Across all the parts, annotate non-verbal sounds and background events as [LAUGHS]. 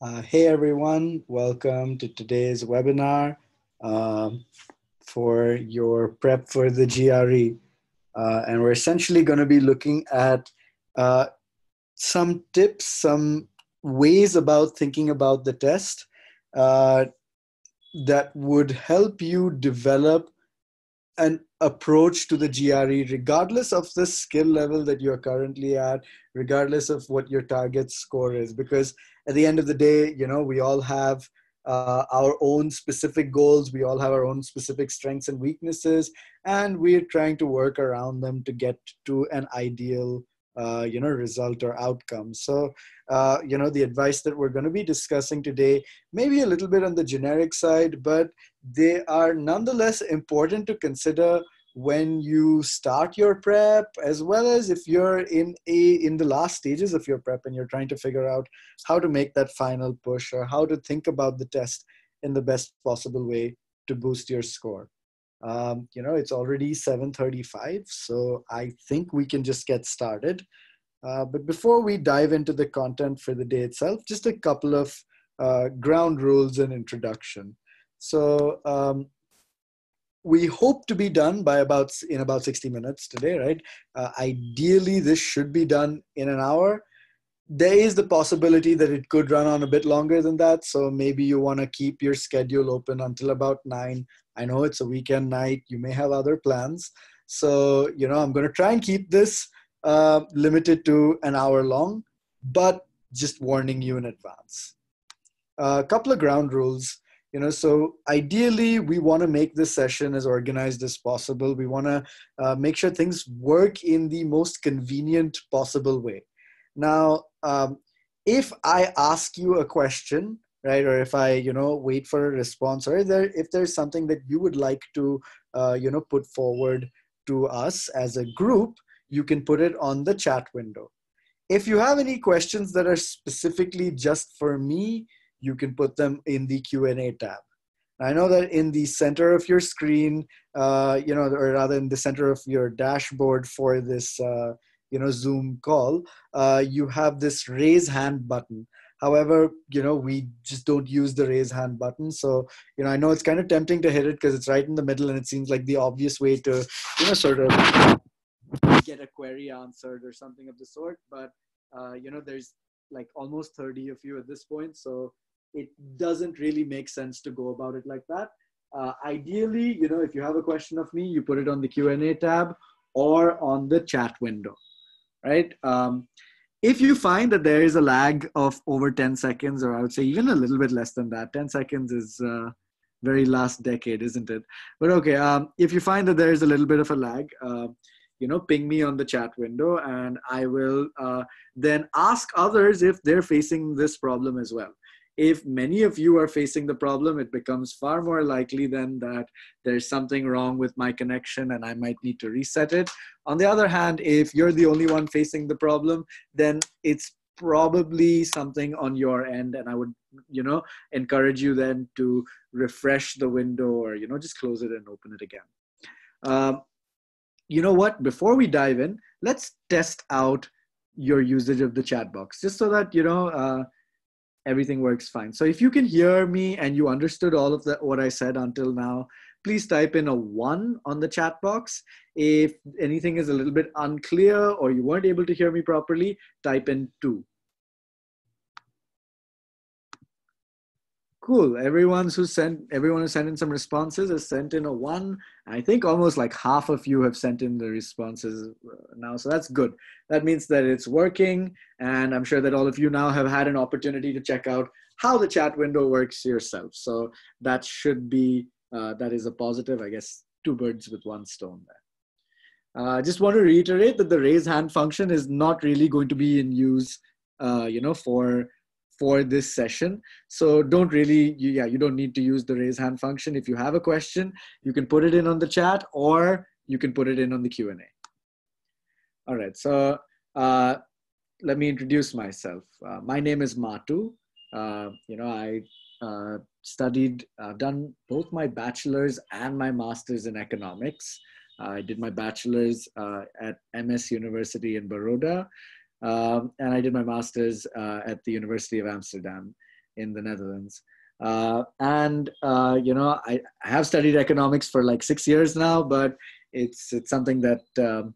Uh, hey everyone, welcome to today's webinar um, for your prep for the GRE. Uh, and we're essentially going to be looking at uh, some tips, some ways about thinking about the test uh, that would help you develop an approach to the GRE, regardless of the skill level that you're currently at, regardless of what your target score is. Because at the end of the day, you know, we all have uh, our own specific goals, we all have our own specific strengths and weaknesses, and we're trying to work around them to get to an ideal uh, you know result or outcome so uh, you know the advice that we're going to be discussing today maybe a little bit on the generic side but they are nonetheless important to consider when you start your prep as well as if you're in a in the last stages of your prep and you're trying to figure out how to make that final push or how to think about the test in the best possible way to boost your score um, you know, it's already 7.35, so I think we can just get started. Uh, but before we dive into the content for the day itself, just a couple of uh, ground rules and introduction. So um, we hope to be done by about in about 60 minutes today, right? Uh, ideally, this should be done in an hour. There is the possibility that it could run on a bit longer than that. So maybe you want to keep your schedule open until about nine I know it's a weekend night. You may have other plans. So, you know, I'm going to try and keep this uh, limited to an hour long, but just warning you in advance. A uh, couple of ground rules. You know, so ideally, we want to make this session as organized as possible. We want to uh, make sure things work in the most convenient possible way. Now, um, if I ask you a question, right or if i you know wait for a response or if, there, if there's something that you would like to uh, you know put forward to us as a group you can put it on the chat window if you have any questions that are specifically just for me you can put them in the q&a tab i know that in the center of your screen uh, you know or rather in the center of your dashboard for this uh, you know zoom call uh, you have this raise hand button However, you know, we just don't use the raise hand button. So, you know, I know it's kind of tempting to hit it because it's right in the middle and it seems like the obvious way to, you know, sort of get a query answered or something of the sort. But, uh, you know, there's like almost 30 of you at this point. So it doesn't really make sense to go about it like that. Uh, ideally, you know, if you have a question of me, you put it on the Q&A tab or on the chat window, right? Um, if you find that there is a lag of over 10 seconds or i would say even a little bit less than that 10 seconds is uh, very last decade isn't it but okay um, if you find that there is a little bit of a lag uh, you know ping me on the chat window and i will uh, then ask others if they're facing this problem as well if many of you are facing the problem, it becomes far more likely then that there's something wrong with my connection and I might need to reset it. On the other hand, if you're the only one facing the problem, then it's probably something on your end and i would you know encourage you then to refresh the window or you know just close it and open it again um, you know what before we dive in let's test out your usage of the chat box just so that you know uh, everything works fine. So if you can hear me and you understood all of the, what I said until now, please type in a one on the chat box. If anything is a little bit unclear or you weren't able to hear me properly, type in two. Cool. Everyone's who sent everyone who sent in some responses has sent in a one. I think almost like half of you have sent in the responses uh, now, so that's good. That means that it's working, and I'm sure that all of you now have had an opportunity to check out how the chat window works yourself. So that should be uh, that is a positive. I guess two birds with one stone there. I uh, just want to reiterate that the raise hand function is not really going to be in use, uh, you know, for for this session. So don't really, you, yeah, you don't need to use the raise hand function. If you have a question, you can put it in on the chat or you can put it in on the Q&A. All right, so uh, let me introduce myself. Uh, my name is Matoo. Uh, you know, I uh, studied, I've done both my bachelor's and my master's in economics. I did my bachelor's uh, at MS University in Baroda um, and I did my master's uh, at the University of Amsterdam in the Netherlands. Uh, and uh, you know, I, I, have studied economics for like six years now, but it's it's something that um,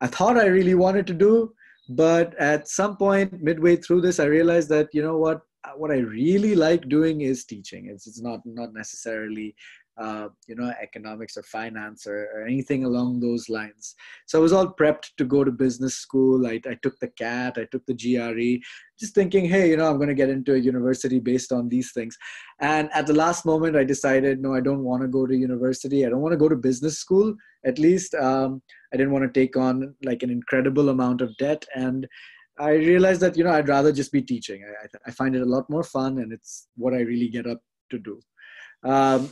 I thought I really wanted to do. But at some point, midway through this, I realized that you know what what I really like doing is teaching. It's it's not not necessarily uh, you know, economics or finance or, or, anything along those lines. So I was all prepped to go to business school. I, I took the CAT, I took the GRE, just thinking, hey, you know, I'm going to get into a university based on these things. And at the last moment, I decided, no, I don't want to go to university. I don't want to go to business school, at least. Um, I didn't want to take on like an incredible amount of debt. And I realized that, you know, I'd rather just be teaching. I, I find it a lot more fun and it's what I really get up to do. Um,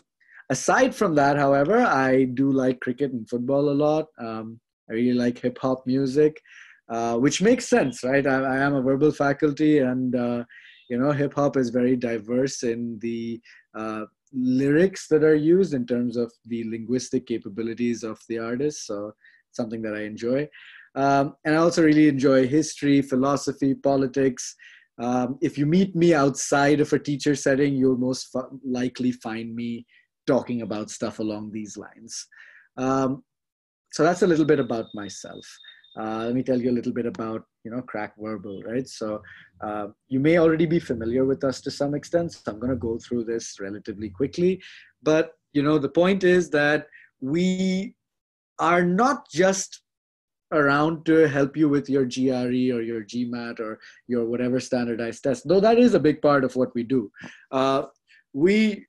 aside from that, however, I do like cricket and football a lot. Um, I really like hip hop music, uh, which makes sense, right? I, I, am a verbal faculty, and uh, you know, hip hop is very diverse in the uh, lyrics that are used in terms of the linguistic capabilities of the artist. So, something that I enjoy. Um, and I also really enjoy history, philosophy, politics. Um, if you meet me outside of a teacher setting, you'll most likely find me talking about stuff along these lines. Um, so that's a little bit about myself. Uh, let me tell you a little bit about you know crack verbal right so uh, you may already be familiar with us to some extent so i'm going to go through this relatively quickly but you know the point is that we are not just around to help you with your gre or your gmat or your whatever standardized test though that is a big part of what we do uh, we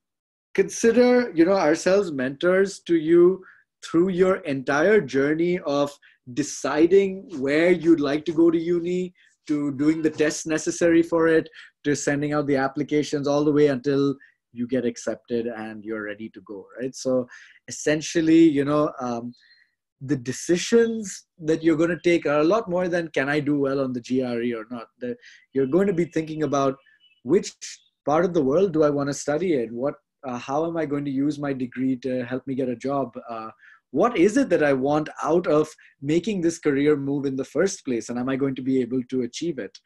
consider you know ourselves mentors to you through your entire journey of deciding where you'd like to go to uni to doing the tests necessary for it to sending out the applications all the way until you get accepted and you're ready to go right? So essentially you know um, the decisions that you're going to take are a lot more than can i do well on the gre or not? You're going to be thinking about which part of the world do i want to study in? What uh, how am i going to use my degree to help me get a job? Uh, what is it that i want out of making this career move in the first place? And am i going to be able to achieve it?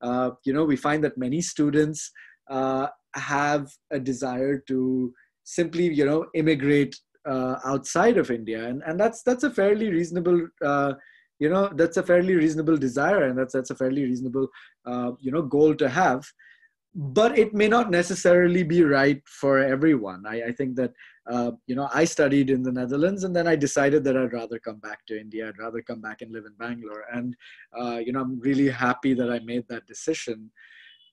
Uh, you know we find that many students uh, have a desire to simply you know immigrate uh, outside of india. And, and that's that's a fairly reasonable uh, you know that's a fairly reasonable desire. And that's that's a fairly reasonable you know goal to have but it may not necessarily be right for everyone. I, I think that uh, you know I studied in the Netherlands, and then I decided that I'd rather come back to India. I'd rather come back and live in Bangalore, and uh, you know I'm really happy that I made that decision.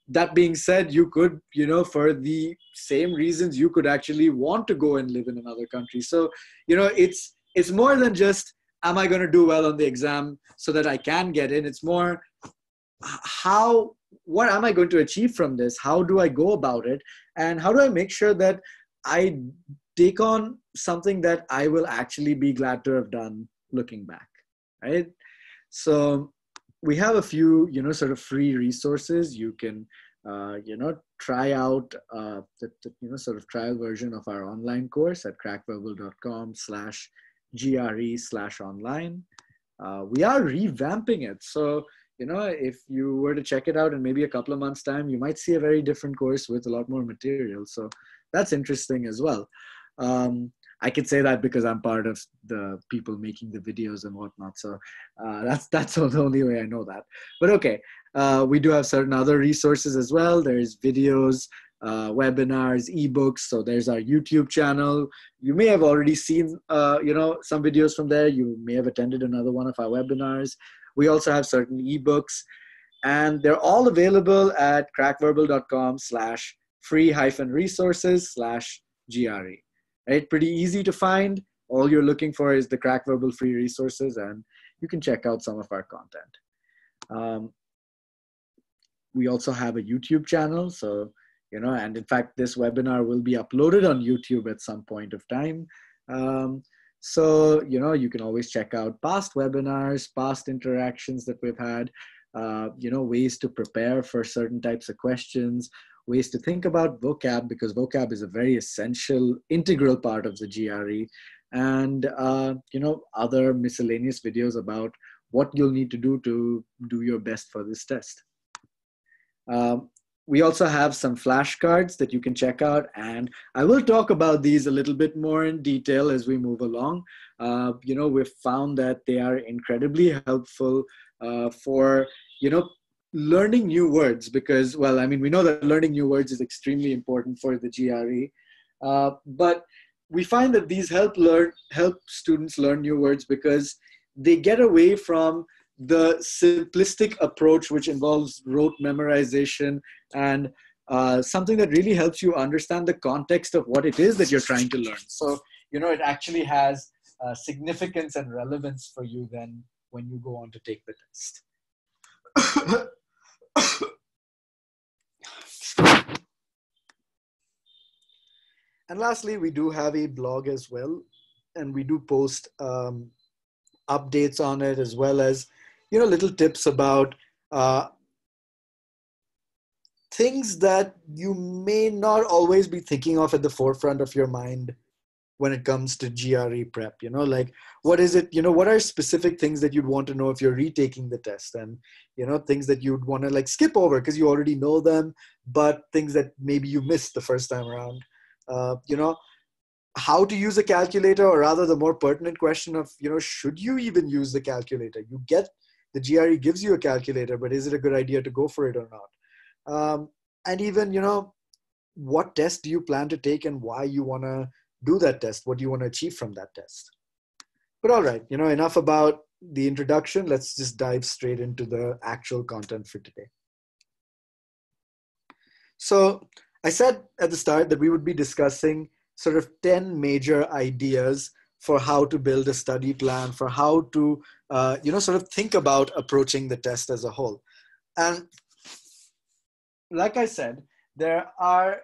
That being said, you could you know for the same reasons you could actually want to go and live in another country. So you know it's it's more than just am I going to do well on the exam so that I can get in. It's more how what am I going to achieve from this? How do I go about it? And how do I make sure that I take on something that I will actually be glad to have done looking back, right? So we have a few, you know, sort of free resources. You can, uh, you know, try out uh, the, the, you know, sort of trial version of our online course at crackverbal.com slash GRE slash online. Uh, we are revamping it. So you know, if you were to check it out in maybe a couple of months' time, you might see a very different course with a lot more material. So that's interesting as well. Um, I could say that because I'm part of the people making the videos and whatnot. So uh, that's that's [LAUGHS] the only way I know that. But okay, uh, we do have certain other resources as well. There's videos, uh, webinars, ebooks. So there's our YouTube channel. You may have already seen, uh, you know, some videos from there. You may have attended another one of our webinars. We also have certain ebooks, and they're all available at crackverbal.com slash free hyphen resources slash GRE. Right? Pretty easy to find. All you're looking for is the Crack Verbal free resources, and you can check out some of our content. Um, we also have a YouTube channel. So, you know, and in fact, this webinar will be uploaded on YouTube at some point of time. Um, so, you know, you can always check out past webinars, past interactions that we've had, uh, you know, ways to prepare for certain types of questions, ways to think about vocab, because vocab is a very essential, integral part of the GRE, and, uh, you know, other miscellaneous videos about what you'll need to do to do your best for this test. Um, we also have some flashcards that you can check out, and I will talk about these a little bit more in detail as we move along. Uh, you know, we've found that they are incredibly helpful uh, for you know learning new words because, well, I mean, we know that learning new words is extremely important for the GRE, uh, but we find that these help learn help students learn new words because they get away from the simplistic approach, which involves rote memorization and uh, something that really helps you understand the context of what it is that you're trying to learn. So, you know, it actually has uh, significance and relevance for you then when you go on to take the test. [COUGHS] and lastly, we do have a blog as well, and we do post um, updates on it as well as you know little tips about uh, things that you may not always be thinking of at the forefront of your mind when it comes to GRE prep, you know, like what is it, you know, what are specific things that you'd want to know if you're retaking the test and, you know, things that you'd want to like skip over because you already know them, but things that maybe you missed the first time around. Uh, you know, how to use a calculator or rather the more pertinent question of, you know, should you even use the calculator? You get the GRE gives you a calculator, but is it a good idea to go for it or not? Um, and even, you know, what test do you plan to take and why you want to do that test? What do you want to achieve from that test? But all right, you know, enough about the introduction. Let's just dive straight into the actual content for today. So I said at the start that we would be discussing sort of 10 major ideas for how to build a study plan, for how to, uh, you know, sort of think about approaching the test as a whole. And like I said, there are,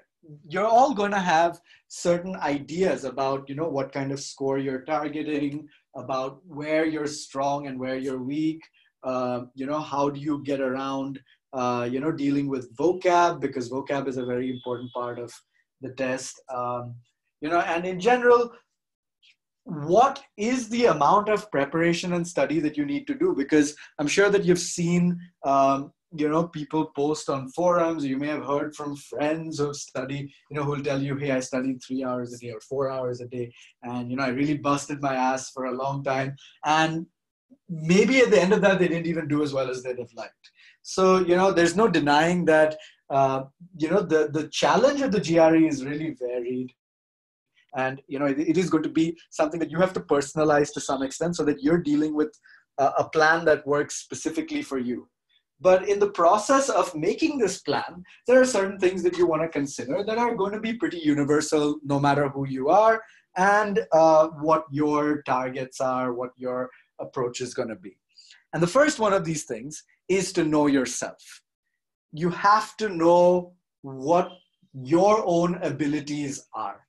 you're all going to have certain ideas about, you know, what kind of score you're targeting, about where you're strong and where you're weak. Uh, you know, how do you get around, uh, you know, dealing with vocab because vocab is a very important part of the test. Um, you know, and in general, what is the amount of preparation and study that you need to do? Because i'm sure that you've seen um, you know people post on forums. You may have heard from friends who study you know who'll tell you hey i studied three hours a day or four hours a day. And you know i really busted my ass for a long time. And maybe at the end of that they didn't even do as well as they'd have liked. So you know there's no denying that uh, you know the the challenge of the gre is really varied and you know it, it is going to be something that you have to personalize to some extent so that you're dealing with a, a plan that works specifically for you. But in the process of making this plan there are certain things that you want to consider that are going to be pretty universal no matter who you are and uh, what your targets are what your approach is going to be. And the first one of these things is to know yourself. You have to know what your own abilities are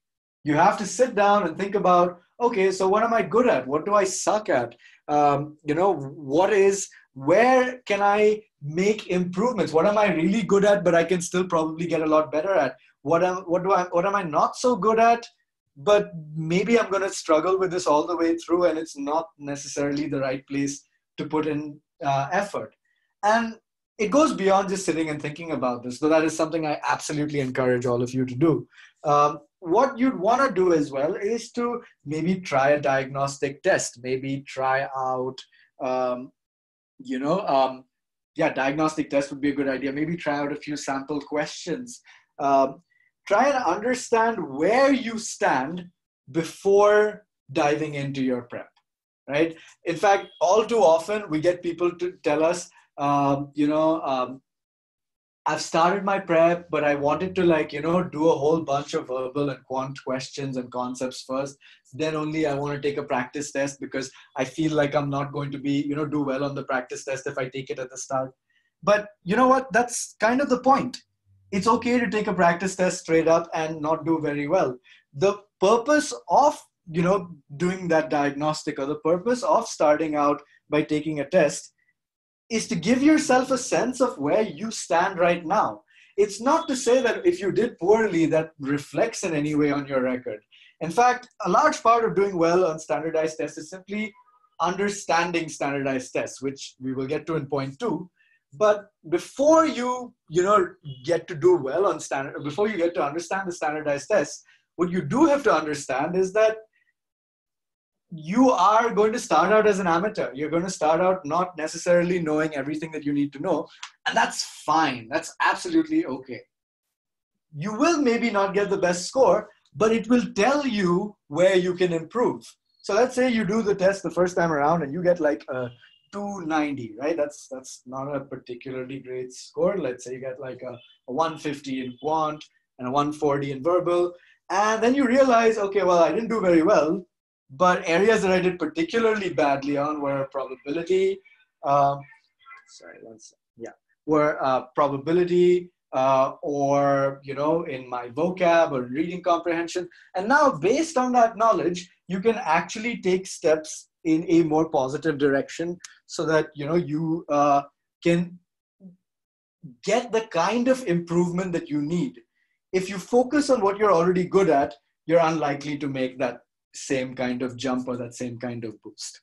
you have to sit down and think about okay so what am i good at? What do i suck at? Um, you know what is where can i make improvements? What am i really good at but i can still probably get a lot better at? What am what do i what am i not so good at but maybe i'm going to struggle with this all the way through and it's not necessarily the right place to put in uh, effort. And it goes beyond just sitting and thinking about this though that is something i absolutely encourage all of you to do um, what you'd want to do as well is to maybe try a diagnostic test, maybe try out, um, you know, um, yeah, diagnostic test would be a good idea. Maybe try out a few sample questions. Um, try and understand where you stand before diving into your prep, right? In fact, all too often we get people to tell us, um, you know, um, I've started my prep, but I wanted to like, you know, do a whole bunch of verbal and quant questions and concepts first. Then only I want to take a practice test because I feel like I'm not going to be, you know, do well on the practice test if I take it at the start. But you know what? That's kind of the point. It's okay to take a practice test straight up and not do very well. The purpose of, you know, doing that diagnostic or the purpose of starting out by taking a test is to give yourself a sense of where you stand right now. It's not to say that if you did poorly, that reflects in any way on your record. In fact, a large part of doing well on standardized tests is simply understanding standardized tests, which we will get to in point two. but before you you know get to do well on standard before you get to understand the standardized tests what you do have to understand is that you are going to start out as an amateur you're going to start out not necessarily knowing everything that you need to know and that's fine that's absolutely okay you will maybe not get the best score but it will tell you where you can improve so let's say you do the test the first time around and you get like a 290, right? That's that's not a particularly great score. Let's say you get like a, a 150 in quant and a 140 in verbal. And then you realize, okay, well, I didn't do very well, but areas that I did particularly badly on were probability. Um, sorry, one second. Yeah, were uh, probability, uh, or you know in my vocab or reading comprehension and now based on that knowledge you can actually take steps in a more positive direction so that you know you uh, can get the kind of improvement that you need if you focus on what you're already good at you're unlikely to make that same kind of jump or that same kind of boost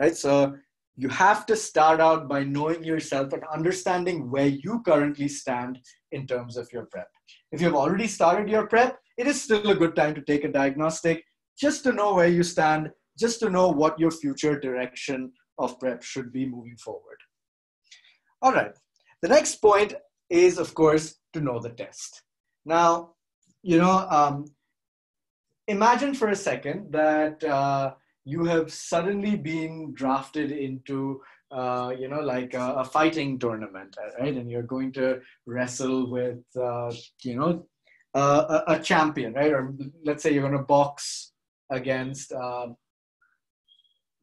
right so you have to start out by knowing yourself and understanding where you currently stand in terms of your prep if you've already started your prep it is still a good time to take a diagnostic just to know where you stand just to know what your future direction of prep should be moving forward. All right, the next point is, of course, to know the test. Now, you know, um, imagine for a second that uh, you have suddenly been drafted into, uh, you know, like a, a, fighting tournament, right? And you're going to wrestle with, uh, you know, a, a, champion, right? Or let's say you're going to box against um,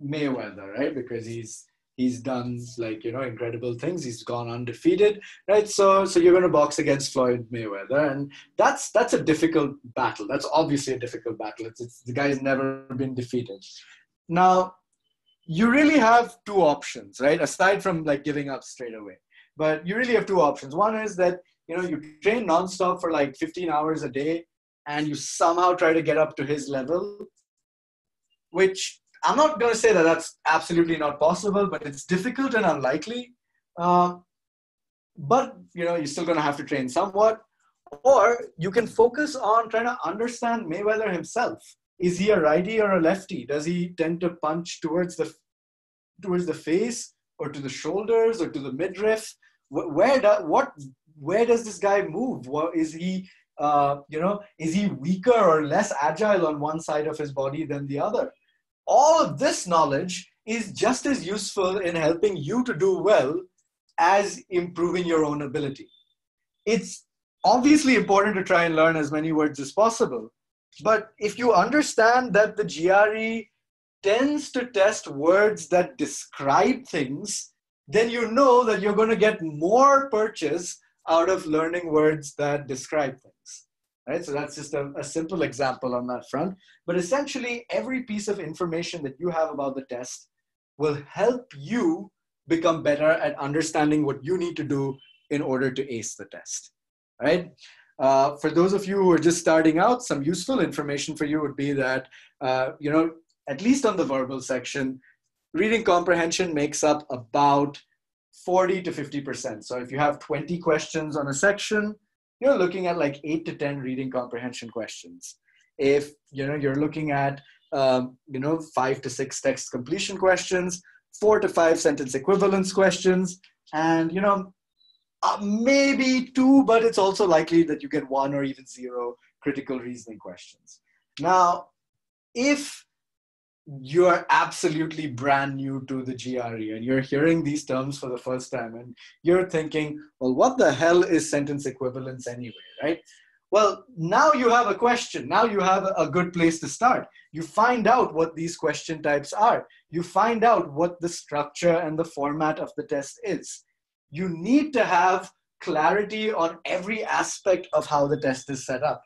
Mayweather, right? Because he's he's done like you know incredible things. He's gone undefeated, right? So so you're going to box against Floyd Mayweather, and that's that's a difficult battle. That's obviously a difficult battle. It's, it's the guy's never been defeated. Now, you really have two options, right? Aside from like giving up straight away, but you really have two options. One is that you know you train nonstop for like 15 hours a day, and you somehow try to get up to his level, which I'm not going to say that that's absolutely not possible, but it's difficult and unlikely. Uh, but you know, you're still going to have to train somewhat, or you can focus on trying to understand Mayweather himself. Is he a righty or a lefty? Does he tend to punch towards the towards the face, or to the shoulders, or to the midriff? Where do, what where does this guy move? What is he? Uh, you know, is he weaker or less agile on one side of his body than the other? All of this knowledge is just as useful in helping you to do well as improving your own ability. It's obviously important to try and learn as many words as possible. But if you understand that the GRE tends to test words that describe things, then you know that you're going to get more purchase out of learning words that describe things right? So that's just a, a, simple example on that front. But essentially, every piece of information that you have about the test will help you become better at understanding what you need to do in order to ace the test, right? Uh, for those of you who are just starting out, some useful information for you would be that, uh, you know, at least on the verbal section, reading comprehension makes up about 40 to 50%. So if you have 20 questions on a section, you're looking at like eight to 10 reading comprehension questions. If, you know, you're looking at, um, you know, five to six text completion questions, four to five sentence equivalence questions, and, you know, uh, maybe two, but it's also likely that you get one or even zero critical reasoning questions. Now, if you're absolutely brand new to the GRE and you're hearing these terms for the first time and you're thinking, well, what the hell is sentence equivalence anyway, right? Well, now you have a question. Now you have a good place to start. You find out what these question types are. You find out what the structure and the format of the test is. You need to have clarity on every aspect of how the test is set up,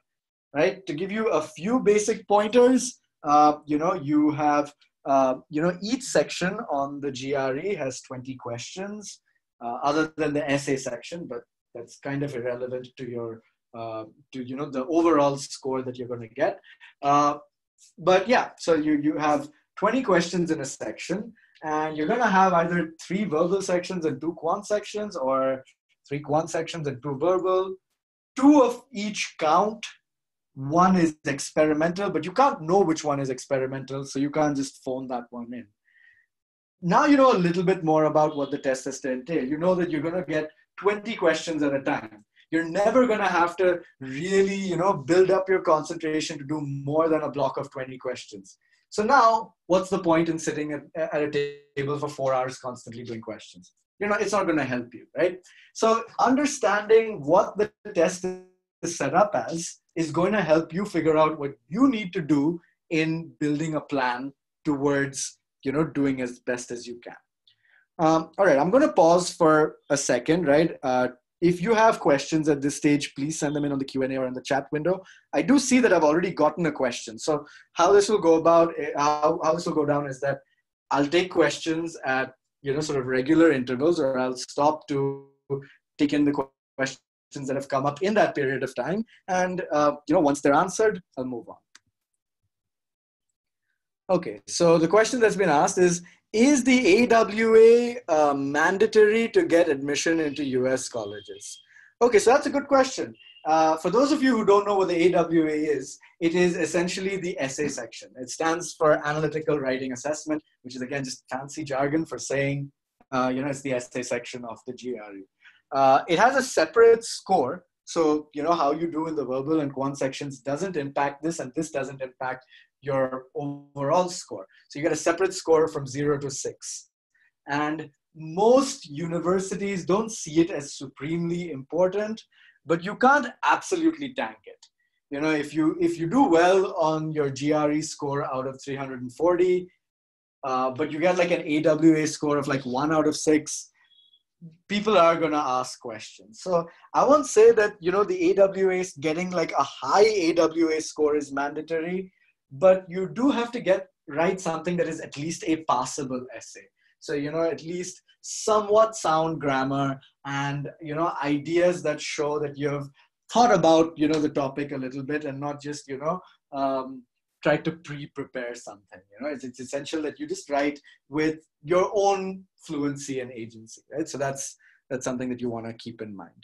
right? To give you a few basic pointers, uh, you know, you have, uh, you know, each section on the GRE has 20 questions, uh, other than the essay section, but that's kind of irrelevant to your, uh, to, you know, the overall score that you're going to get. Uh, but yeah, so you, you have 20 questions in a section, and you're going to have either three verbal sections and two quant sections or three quant sections and two verbal two of each count one is experimental but you can't know which one is experimental so you can't just phone that one in now you know a little bit more about what the test has to entail you know that you're going to get 20 questions at a time you're never going to have to really you know build up your concentration to do more than a block of 20 questions so now, what's the point in sitting at, at a table for four hours constantly doing questions? You know, it's not going to help you, right? So understanding what the test is set up as is going to help you figure out what you need to do in building a plan towards, you know, doing as best as you can. Um, all right, I'm going to pause for a second, right? Uh, if you have questions at this stage, please send them in on the Q&A or in the chat window. I do see that I've already gotten a question. So how this will go about, eh, how, how this will go down is that I'll take questions at, you know, sort of regular intervals, or I'll stop to take in the questions that have come up in that period of time. And, uh, you know, once they're answered, I'll move on. Okay, so the question that's been asked is, is the AWA uh, mandatory to get admission into US colleges? Okay, so that's a good question. Uh, for those of you who don't know what the AWA is, it is essentially the essay section. It stands for Analytical Writing Assessment, which is again just fancy jargon for saying, uh, you know, it's the essay section of the GRE. Uh, it has a separate score. So, you know, how you do in the verbal and quant sections doesn't impact this, and this doesn't impact your overall score. So you get a separate score from zero to six. And most universities don't see it as supremely important, but you can't absolutely tank it. You know, if you if you do well on your GRE score out of 340, uh, but you get like an AWA score of like one out of six, people are going to ask questions. So I won't say that, you know, the AWA getting like a high AWA score is mandatory, but you do have to get write something that is at least a passable essay so you know at least somewhat sound grammar and you know ideas that show that you've thought about you know the topic a little bit and not just you know um, try to pre-prepare something you know? It's, it's essential that you just write with your own fluency and agency right? So that's that's something that you want to keep in mind.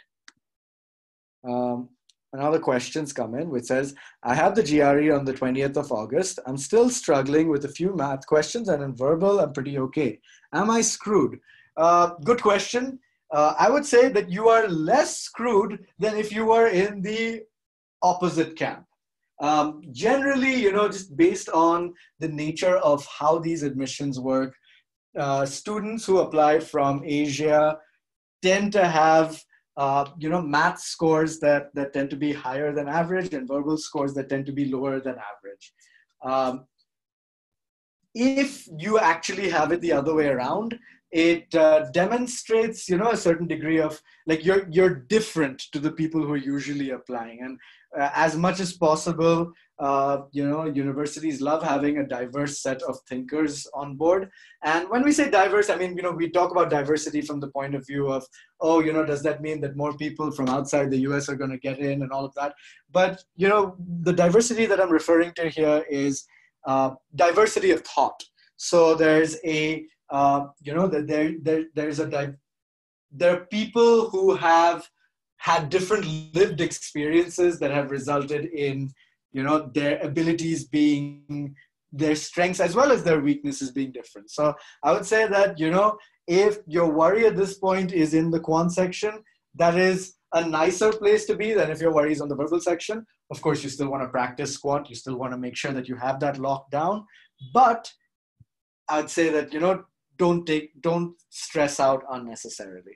Um, another questions come in which says i have the gre on the 20th of august. I'm still struggling with a few math questions and in verbal i'm pretty okay. Am i screwed? Uh, good question. Uh, i would say that you are less screwed than if you were in the opposite camp um, generally you know just based on the nature of how these admissions work uh, students who apply from asia tend to have uh, you know, math scores that, that tend to be higher than average and verbal scores that tend to be lower than average. Um, if you actually have it the other way around, it uh, demonstrates, you know, a certain degree of like you're you're different to the people who are usually applying, and uh, as much as possible, uh, you know, universities love having a diverse set of thinkers on board. And when we say diverse, I mean, you know, we talk about diversity from the point of view of, oh, you know, does that mean that more people from outside the US are going to get in and all of that? But, you know, the diversity that I'm referring to here is uh, diversity of thought. So there's a, uh, you know, there, there, there's a, there are people who have had different lived experiences that have resulted in you know their abilities being their strengths as well as their weaknesses being different. So i would say that you know if your worry at this point is in the quant section that is a nicer place to be than if your worry is on the verbal section. Of course you still want to practice quant. You still want to make sure that you have that locked down. But i'd say that you know don't take don't stress out unnecessarily.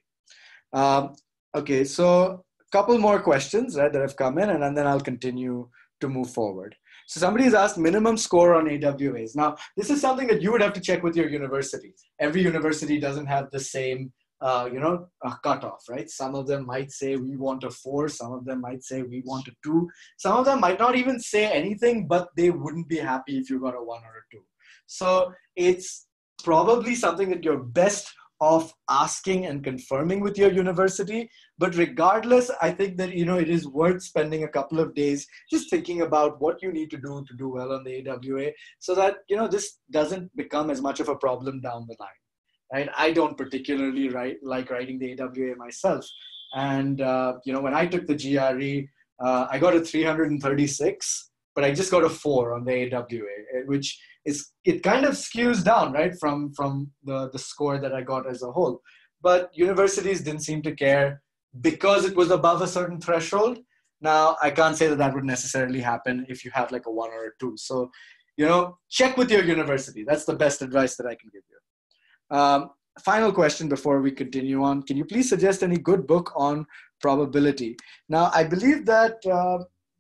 Um, okay so a couple more questions right that have come in and, then i'll continue to move forward. So somebody has asked minimum score on AWAs. Now, this is something that you would have to check with your university. Every university doesn't have the same, uh, you know, cutoff, right? Some of them might say we want a four. Some of them might say we want a two. Some of them might not even say anything, but they wouldn't be happy if you got a one or a two. So it's probably something that you're best of asking and confirming with your university. But regardless i think that you know it is worth spending a couple of days just thinking about what you need to do to do well on the awa so that you know this doesn't become as much of a problem down the line right? I don't particularly write like writing the awa myself. And uh, you know when i took the gre uh, i got a 336 but i just got a 4 on the awa which is it kind of skews down right from from the the score that i got as a whole. But universities didn't seem to care because it was above a certain threshold. Now i can't say that that would necessarily happen if you have like a one or a two. So you know check with your university. That's the best advice that i can give you. Um, final question before we continue on. Can you please suggest any good book on probability? Now i believe that uh,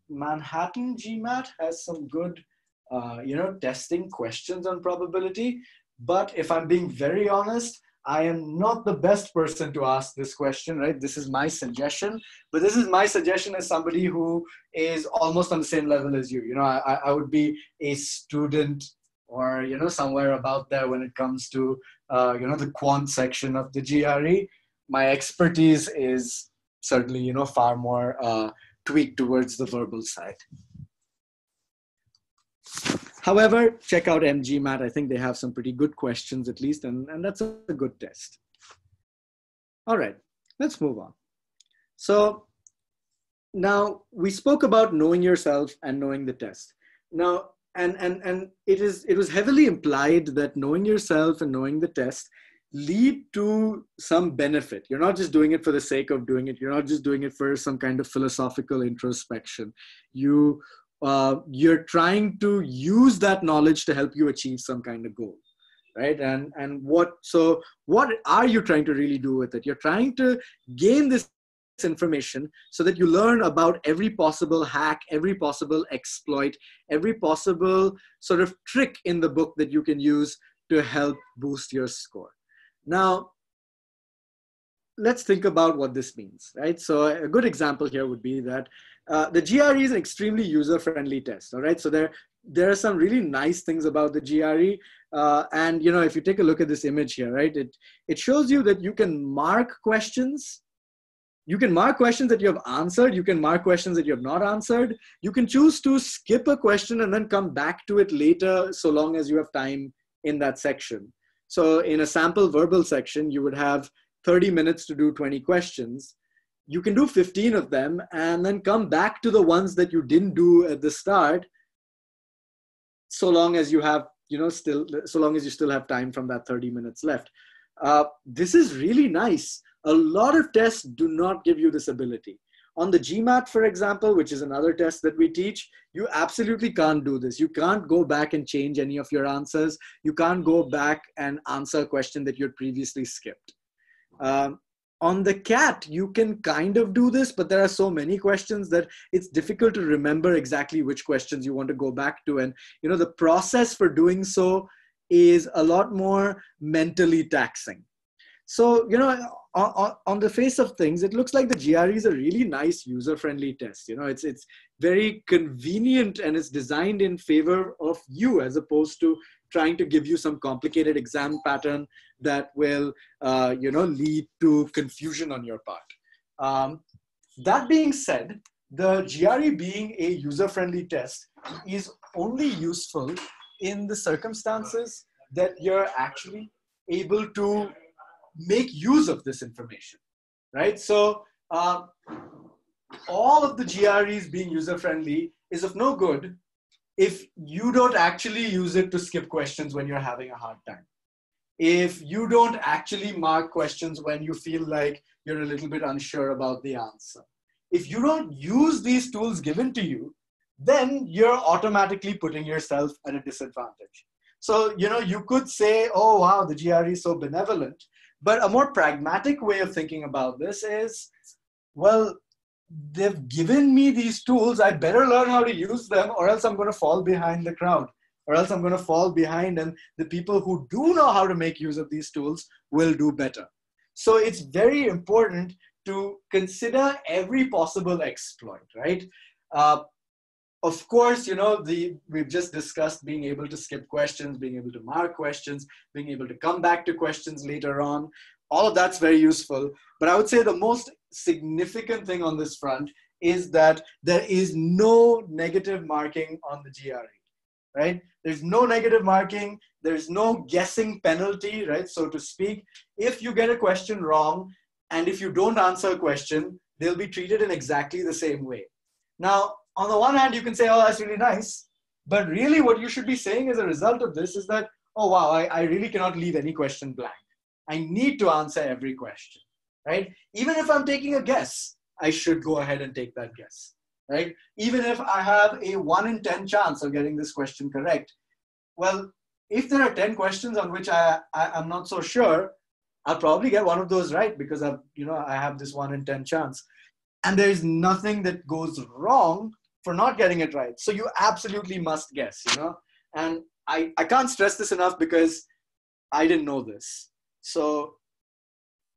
manhattan gmat has some good uh, you know, testing questions on probability. But if I'm being very honest, I am not the best person to ask this question, right? This is my suggestion, but this is my suggestion as somebody who is almost on the same level as you. You know, I, I would be a student or, you know, somewhere about there when it comes to, uh, you know, the quant section of the GRE. My expertise is certainly, you know, far more uh, tweaked towards the verbal side. However, check out MGMAT. I think they have some pretty good questions at least, and, and that's a good test. All right, let's move on. So now we spoke about knowing yourself and knowing the test. Now, and, and, and it, is, it was heavily implied that knowing yourself and knowing the test lead to some benefit. You're not just doing it for the sake of doing it. You're not just doing it for some kind of philosophical introspection. You uh, you're trying to use that knowledge to help you achieve some kind of goal right? And and what so what are you trying to really do with it? You're trying to gain this information so that you learn about every possible hack every possible exploit every possible sort of trick in the book that you can use to help boost your score. Now let's think about what this means right? So a good example here would be that uh, the GRE is an extremely user-friendly test. All right, so there there are some really nice things about the GRE. Uh, and you know, if you take a look at this image here, right, it it shows you that you can mark questions. You can mark questions that you have answered. You can mark questions that you have not answered. You can choose to skip a question and then come back to it later, so long as you have time in that section. So in a sample verbal section, you would have 30 minutes to do 20 questions you can do 15 of them and then come back to the ones that you didn't do at the start so long as you have you know still so long as you still have time from that 30 minutes left. Uh, this is really nice. A lot of tests do not give you this ability. On the gmat for example which is another test that we teach you absolutely can't do this. You can't go back and change any of your answers. You can't go back and answer a question that you had previously skipped. Um, on the cat you can kind of do this but there are so many questions that it's difficult to remember exactly which questions you want to go back to. And you know the process for doing so is a lot more mentally taxing. So you know on, the face of things it looks like the gre is a really nice user friendly test. You know it's it's very convenient and it's designed in favor of you as opposed to trying to give you some complicated exam pattern that will uh, you know lead to confusion on your part. Um, that being said the gre being a user friendly test is only useful in the circumstances that you're actually able to make use of this information right? So uh, all of the gres being user friendly is of no good if you don't actually use it to skip questions when you're having a hard time. If you don't actually mark questions when you feel like you're a little bit unsure about the answer. If you don't use these tools given to you then you're automatically putting yourself at a disadvantage. So you know you could say oh wow the gre is so benevolent. But a more pragmatic way of thinking about this is well they've given me these tools. I better learn how to use them, or else I'm going to fall behind the crowd, or else I'm going to fall behind, and the people who do know how to make use of these tools will do better. So it's very important to consider every possible exploit, right? Uh, of course, you know, the we've just discussed being able to skip questions, being able to mark questions, being able to come back to questions later on. All of that's very useful. But I would say the most significant thing on this front is that there is no negative marking on the GRE, right? There's no negative marking. There's no guessing penalty, right? So to speak, if you get a question wrong and if you don't answer a question, they'll be treated in exactly the same way. Now, on the one hand, you can say, oh, that's really nice. But really, what you should be saying as a result of this is that, oh, wow, I, I really cannot leave any question blank. I need to answer every question, right? Even if I'm taking a guess, I should go ahead and take that guess, right? Even if I have a one in 10 chance of getting this question correct, well, if there are 10 questions on which I, I, am not so sure, I'll probably get one of those right because I've, you know, I have this one in 10 chance. And there's nothing that goes wrong for not getting it right. So you absolutely must guess, you know? And I, I can't stress this enough because I didn't know this. So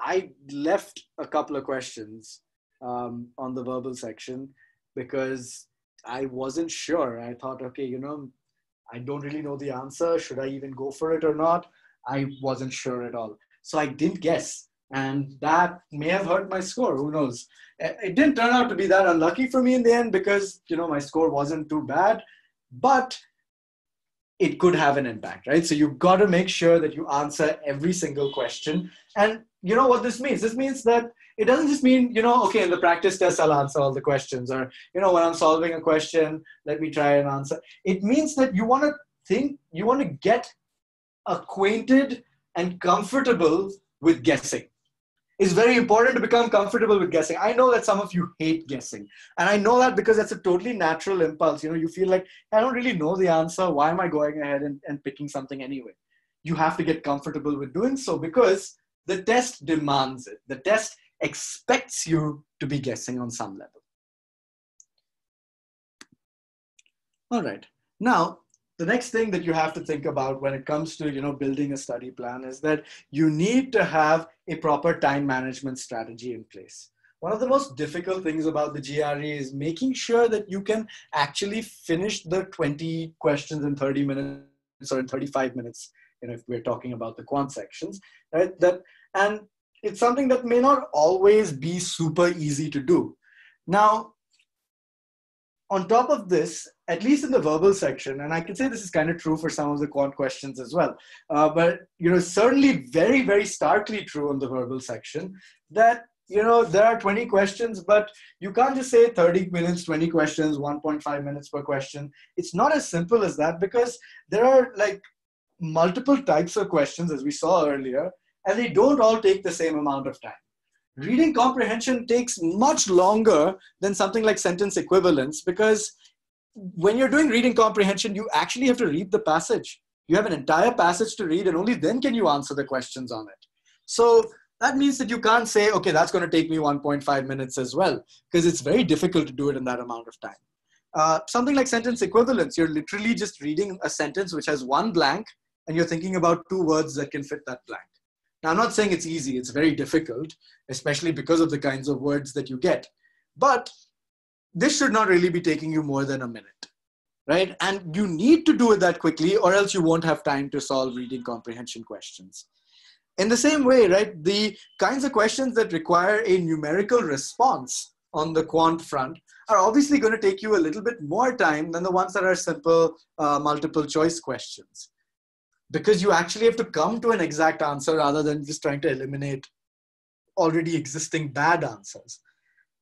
I left a couple of questions um, on the verbal section because I wasn't sure. I thought, okay, you know, I don't really know the answer. Should I even go for it or not? I wasn't sure at all. So I didn't guess. And that may have hurt my score. Who knows? It didn't turn out to be that unlucky for me in the end because, you know, my score wasn't too bad. But it could have an impact, right? So you've got to make sure that you answer every single question. And you know what this means? This means that it doesn't just mean, you know, okay, in the practice test, I'll answer all the questions, or, you know, when I'm solving a question, let me try and answer. It means that you want to think, you want to get acquainted and comfortable with guessing. It's very important to become comfortable with guessing. I know that some of you hate guessing. And I know that because that's a totally natural impulse. You know, you feel like, I don't really know the answer. Why am I going ahead and, and picking something anyway? You have to get comfortable with doing so because the test demands it. The test expects you to be guessing on some level. All right. Now, the next thing that you have to think about when it comes to you know building a study plan is that you need to have a proper time management strategy in place. One of the most difficult things about the GRE is making sure that you can actually finish the 20 questions in 30 minutes or in 35 minutes you know if we're talking about the quant sections right? That and it's something that may not always be super easy to do. Now on top of this, at least in the verbal section, and I can say this is kind of true for some of the quant questions as well, uh, but you know certainly very very starkly true on the verbal section that you know there are 20 questions, but you can't just say 30 minutes, 20 questions, 1.5 minutes per question. It's not as simple as that because there are like multiple types of questions as we saw earlier, and they don't all take the same amount of time reading comprehension takes much longer than something like sentence equivalence because when you're doing reading comprehension, you actually have to read the passage. You have an entire passage to read, and only then can you answer the questions on it. So that means that you can't say, okay, that's going to take me 1.5 minutes as well, because it's very difficult to do it in that amount of time. Uh, something like sentence equivalence, you're literally just reading a sentence which has one blank, and you're thinking about two words that can fit that blank. Now, I'm not saying it's easy, it's very difficult, especially because of the kinds of words that you get. But this should not really be taking you more than a minute, right? And you need to do it that quickly, or else you won't have time to solve reading comprehension questions. In the same way, right, the kinds of questions that require a numerical response on the quant front are obviously going to take you a little bit more time than the ones that are simple uh, multiple choice questions because you actually have to come to an exact answer rather than just trying to eliminate already existing bad answers.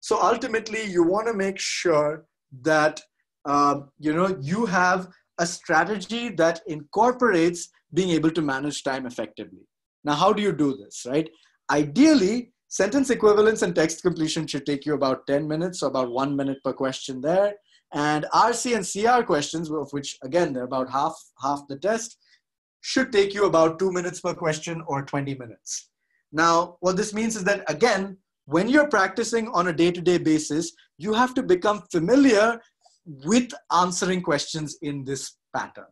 So ultimately, you want to make sure that uh, you know you have a strategy that incorporates being able to manage time effectively. Now, how do you do this, right? Ideally, sentence equivalence and text completion should take you about 10 minutes, so about one minute per question there. And RC and CR questions, of which again they're about half half the test, should take you about two minutes per question or 20 minutes. Now, what this means is that, again, when you're practicing on a day to day basis, you have to become familiar with answering questions in this pattern.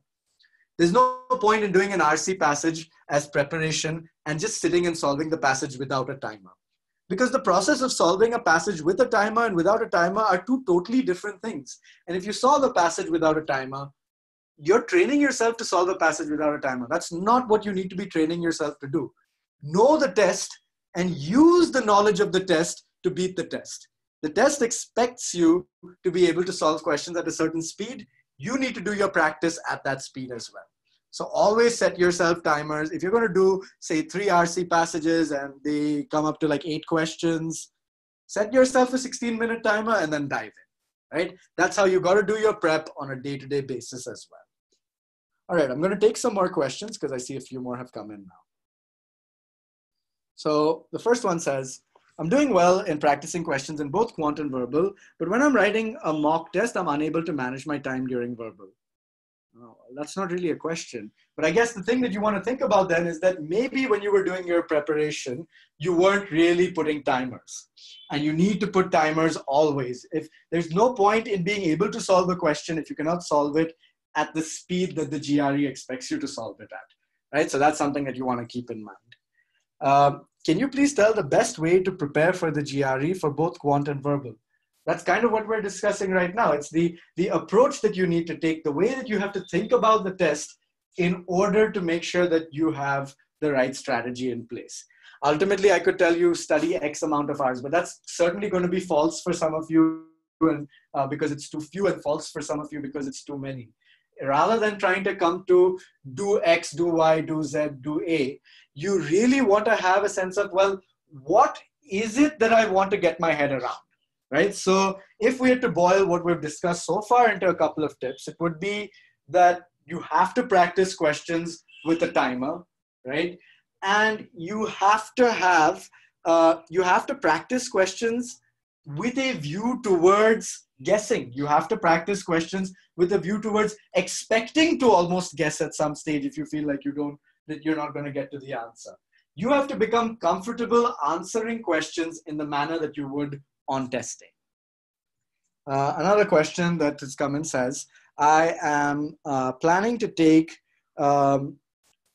There's no point in doing an RC passage as preparation and just sitting and solving the passage without a timer. because the process of solving a passage with a timer and without a timer are two totally different things. And if you solve a passage without a timer, you're training yourself to solve a passage without a timer. That's not what you need to be training yourself to do. Know the test and use the knowledge of the test to beat the test. The test expects you to be able to solve questions at a certain speed. You need to do your practice at that speed as well. So always set yourself timers. If you're going to do, say, three RC passages and they come up to like eight questions, set yourself a 16 minute timer and then dive in, right? That's how you got to do your prep on a day to day basis as well. All right, I'm going to take some more questions because I see a few more have come in now. So the first one says, I'm doing well in practicing questions in both quant and verbal, but when I'm writing a mock test, I'm unable to manage my time during verbal. That's not really a question. But I guess the thing that you want to think about then is that maybe when you were doing your preparation, you weren't really putting timers. And you need to put timers always. If there's no point in being able to solve a question if you cannot solve it at the speed that the GRE expects you to solve it at. Right? So that's something that you want to keep in mind. Um, can you please tell the best way to prepare for the GRE for both quant and verbal? that's kind of what we're discussing right now it's the the approach that you need to take the way that you have to think about the test in order to make sure that you have the right strategy in place ultimately i could tell you study x amount of hours but that's certainly going to be false for some of you and, uh, because it's too few and false for some of you because it's too many rather than trying to come to do x do y do z do a you really want to have a sense of well what is it that i want to get my head around right? So if we had to boil what we've discussed so far into a couple of tips, it would be that you have to practice questions with a timer, right? And you have to have uh, you have to practice questions with a view towards guessing. You have to practice questions with a view towards expecting to almost guess at some stage if you feel like you don't that you're not going to get to the answer. You have to become comfortable answering questions in the manner that you would on testing. Uh, another question that has come in says, I am uh, planning to take, um,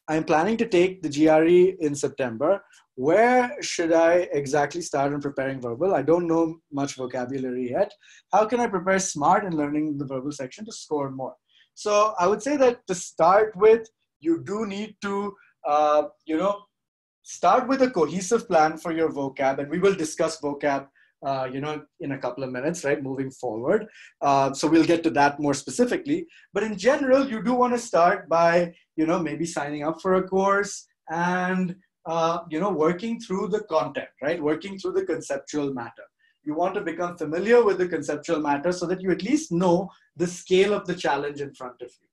I'm planning to take the GRE in September. Where should I exactly start in preparing verbal? I don't know much vocabulary yet. How can I prepare smart in learning the verbal section to score more? So I would say that to start with, you do need to, uh, you know, start with a cohesive plan for your vocab, and we will discuss vocab uh, you know, in a couple of minutes, right, moving forward. Uh, so we'll get to that more specifically. But in general, you do want to start by, you know, maybe signing up for a course and, uh, you know, working through the content, right, working through the conceptual matter. You want to become familiar with the conceptual matter so that you at least know the scale of the challenge in front of you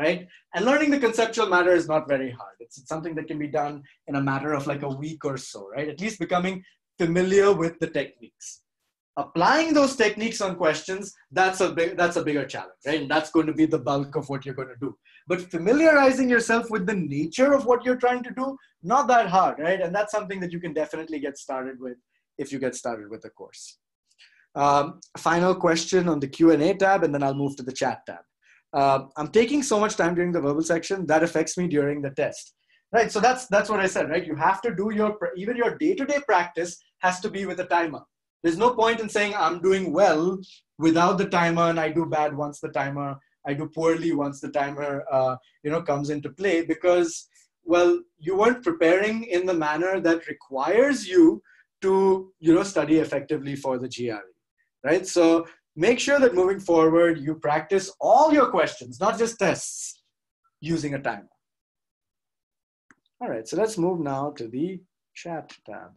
right? And learning the conceptual matter is not very hard. It's, something that can be done in a matter of like a week or so, right? At least becoming familiar with the techniques. Applying those techniques on questions, that's a big, that's a bigger challenge, right? And that's going to be the bulk of what you're going to do. But familiarizing yourself with the nature of what you're trying to do, not that hard, right? And that's something that you can definitely get started with if you get started with the course. Um, final question on the Q&A tab, and then I'll move to the chat tab. Uh, I'm taking so much time during the verbal section that affects me during the test right so that's that's what i said right you have to do your even your day-to-day practice has to be with a timer there's no point in saying i'm doing well without the timer and i do bad once the timer i do poorly once the timer uh, you know comes into play because well you weren't preparing in the manner that requires you to you know study effectively for the gre right so make sure that moving forward you practice all your questions not just tests using a timer all right, so let's move now to the chat tab.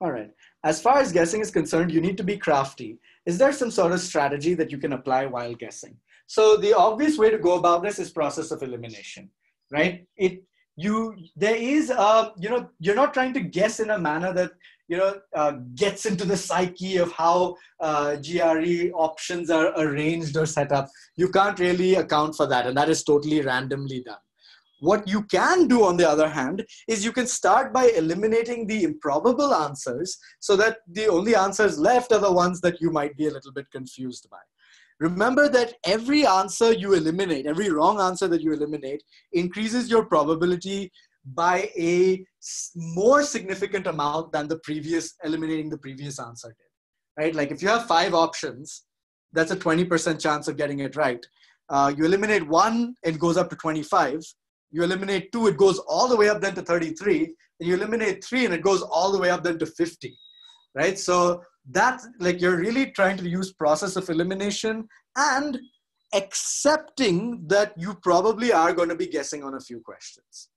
All right, as far as guessing is concerned, you need to be crafty. Is there some sort of strategy that you can apply while guessing? So the obvious way to go about this is process of elimination, right? It you there is a you know you're not trying to guess in a manner that you know uh, gets into the psyche of how uh, GRE options are arranged or set up. You can't really account for that, and that is totally randomly done. What you can do, on the other hand, is you can start by eliminating the improbable answers so that the only answers left are the ones that you might be a little bit confused by. Remember that every answer you eliminate, every wrong answer that you eliminate, increases your probability by a more significant amount than the previous, eliminating the previous answer did, right? Like if you have five options, that's a 20% chance of getting it right. Uh, you eliminate one, it goes up to 25. You eliminate two, it goes all the way up then to 33. And you eliminate three, and it goes all the way up then to 50, right? So that's like you're really trying to use process of elimination and accepting that you probably are going to be guessing on a few questions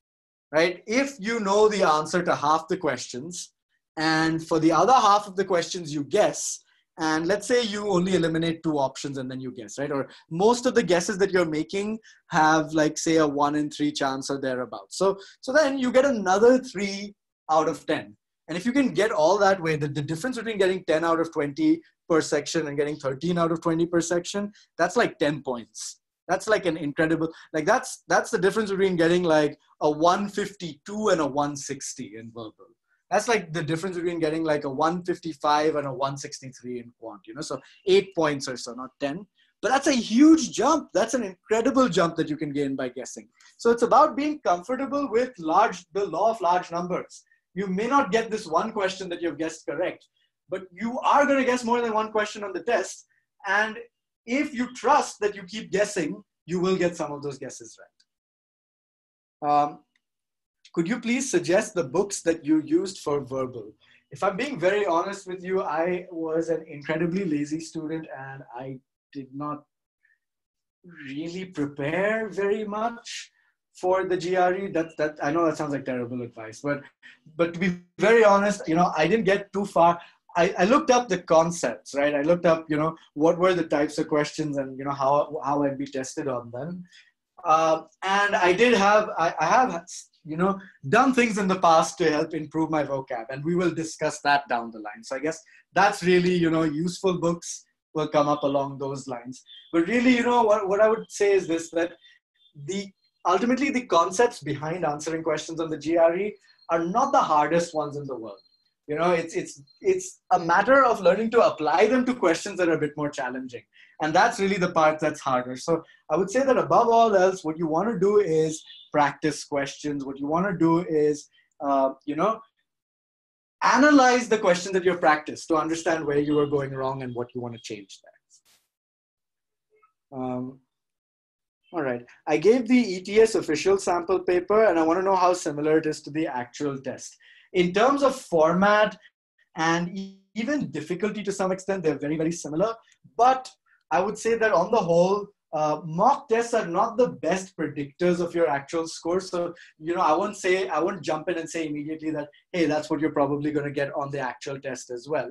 right if you know the answer to half the questions and for the other half of the questions you guess and let's say you only eliminate two options and then you guess right or most of the guesses that you're making have like say a one in three chance or thereabouts so so then you get another three out of 10 and if you can get all that way, the, the difference between getting 10 out of 20 per section and getting 13 out of 20 per section, that's like 10 points. That's like an incredible, like that's that's the difference between getting like a 152 and a 160 in verbal. That's like the difference between getting like a 155 and a 163 in quant, you know, so eight points or so, not 10. But that's a huge jump. That's an incredible jump that you can gain by guessing. So it's about being comfortable with large, the law of large numbers you may not get this one question that you've guessed correct, but you are going to guess more than one question on the test. And if you trust that you keep guessing, you will get some of those guesses right. Um, could you please suggest the books that you used for verbal? If I'm being very honest with you, I was an incredibly lazy student and I did not really prepare very much for the GRE. That that I know that sounds like terrible advice, but but to be very honest, you know, I didn't get too far. I, I looked up the concepts, right? I looked up, you know, what were the types of questions and you know how how I'd be tested on them. Uh, and I did have I, I have you know done things in the past to help improve my vocab, and we will discuss that down the line. So I guess that's really you know useful books will come up along those lines. But really, you know, what, what I would say is this that the ultimately the concepts behind answering questions on the GRE are not the hardest ones in the world. You know, it's it's it's a matter of learning to apply them to questions that are a bit more challenging. And that's really the part that's harder. So I would say that above all else, what you want to do is practice questions. What you want to do is, uh, you know, analyze the question that you practiced to understand where you were going wrong and what you want to change there. Um, all right. I gave the ETS official sample paper and I want to know how similar it is to the actual test. In terms of format and even difficulty to some extent, they're very, very similar. But I would say that on the whole, uh, mock tests are not the best predictors of your actual score. So, you know, I won't say, I won't jump in and say immediately that, hey, that's what you're probably going to get on the actual test as well.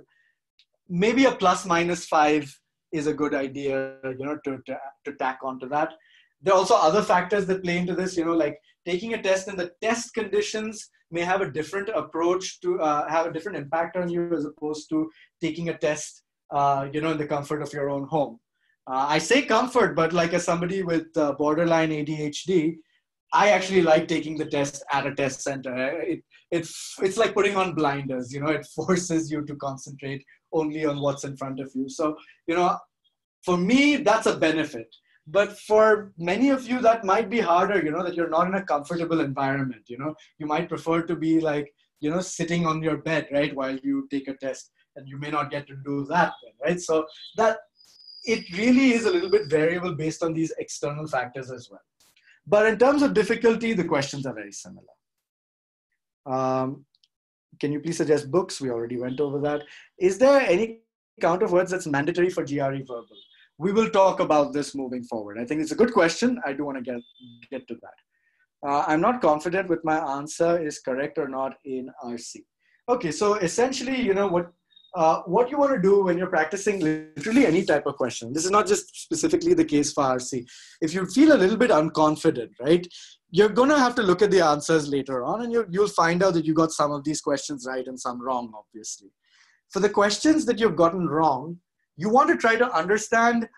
Maybe a plus minus five is a good idea, you know, to, to, to tack onto that there are also other factors that play into this you know like taking a test and the test conditions may have a different approach to uh, have a different impact on you as opposed to taking a test uh, you know in the comfort of your own home uh, i say comfort but like as somebody with uh, borderline adhd i actually like taking the test at a test center. It, it's it's like putting on blinders you know it [LAUGHS] forces you to concentrate only on what's in front of you. So you know for me that's a benefit. But for many of you that might be harder you know that you're not in a comfortable environment you know. You might prefer to be like you know sitting on your bed right while you take a test and you may not get to do that right? So that it really is a little bit variable based on these external factors as well but in terms of difficulty the questions are very similar um, can you please suggest books we already went over that is there any count of words that's mandatory for gre verbal we will talk about this moving forward. I think it's a good question. I do want to get, get to that. Uh, I'm not confident with my answer is correct or not in RC. Okay, so essentially, you know, what, uh, what you want to do when you're practicing literally any type of question, this is not just specifically the case for RC. If you feel a little bit unconfident, right, you're going to have to look at the answers later on and you you'll find out that you got some of these questions right and some wrong, obviously. For the questions that you've gotten wrong, you want to try to understand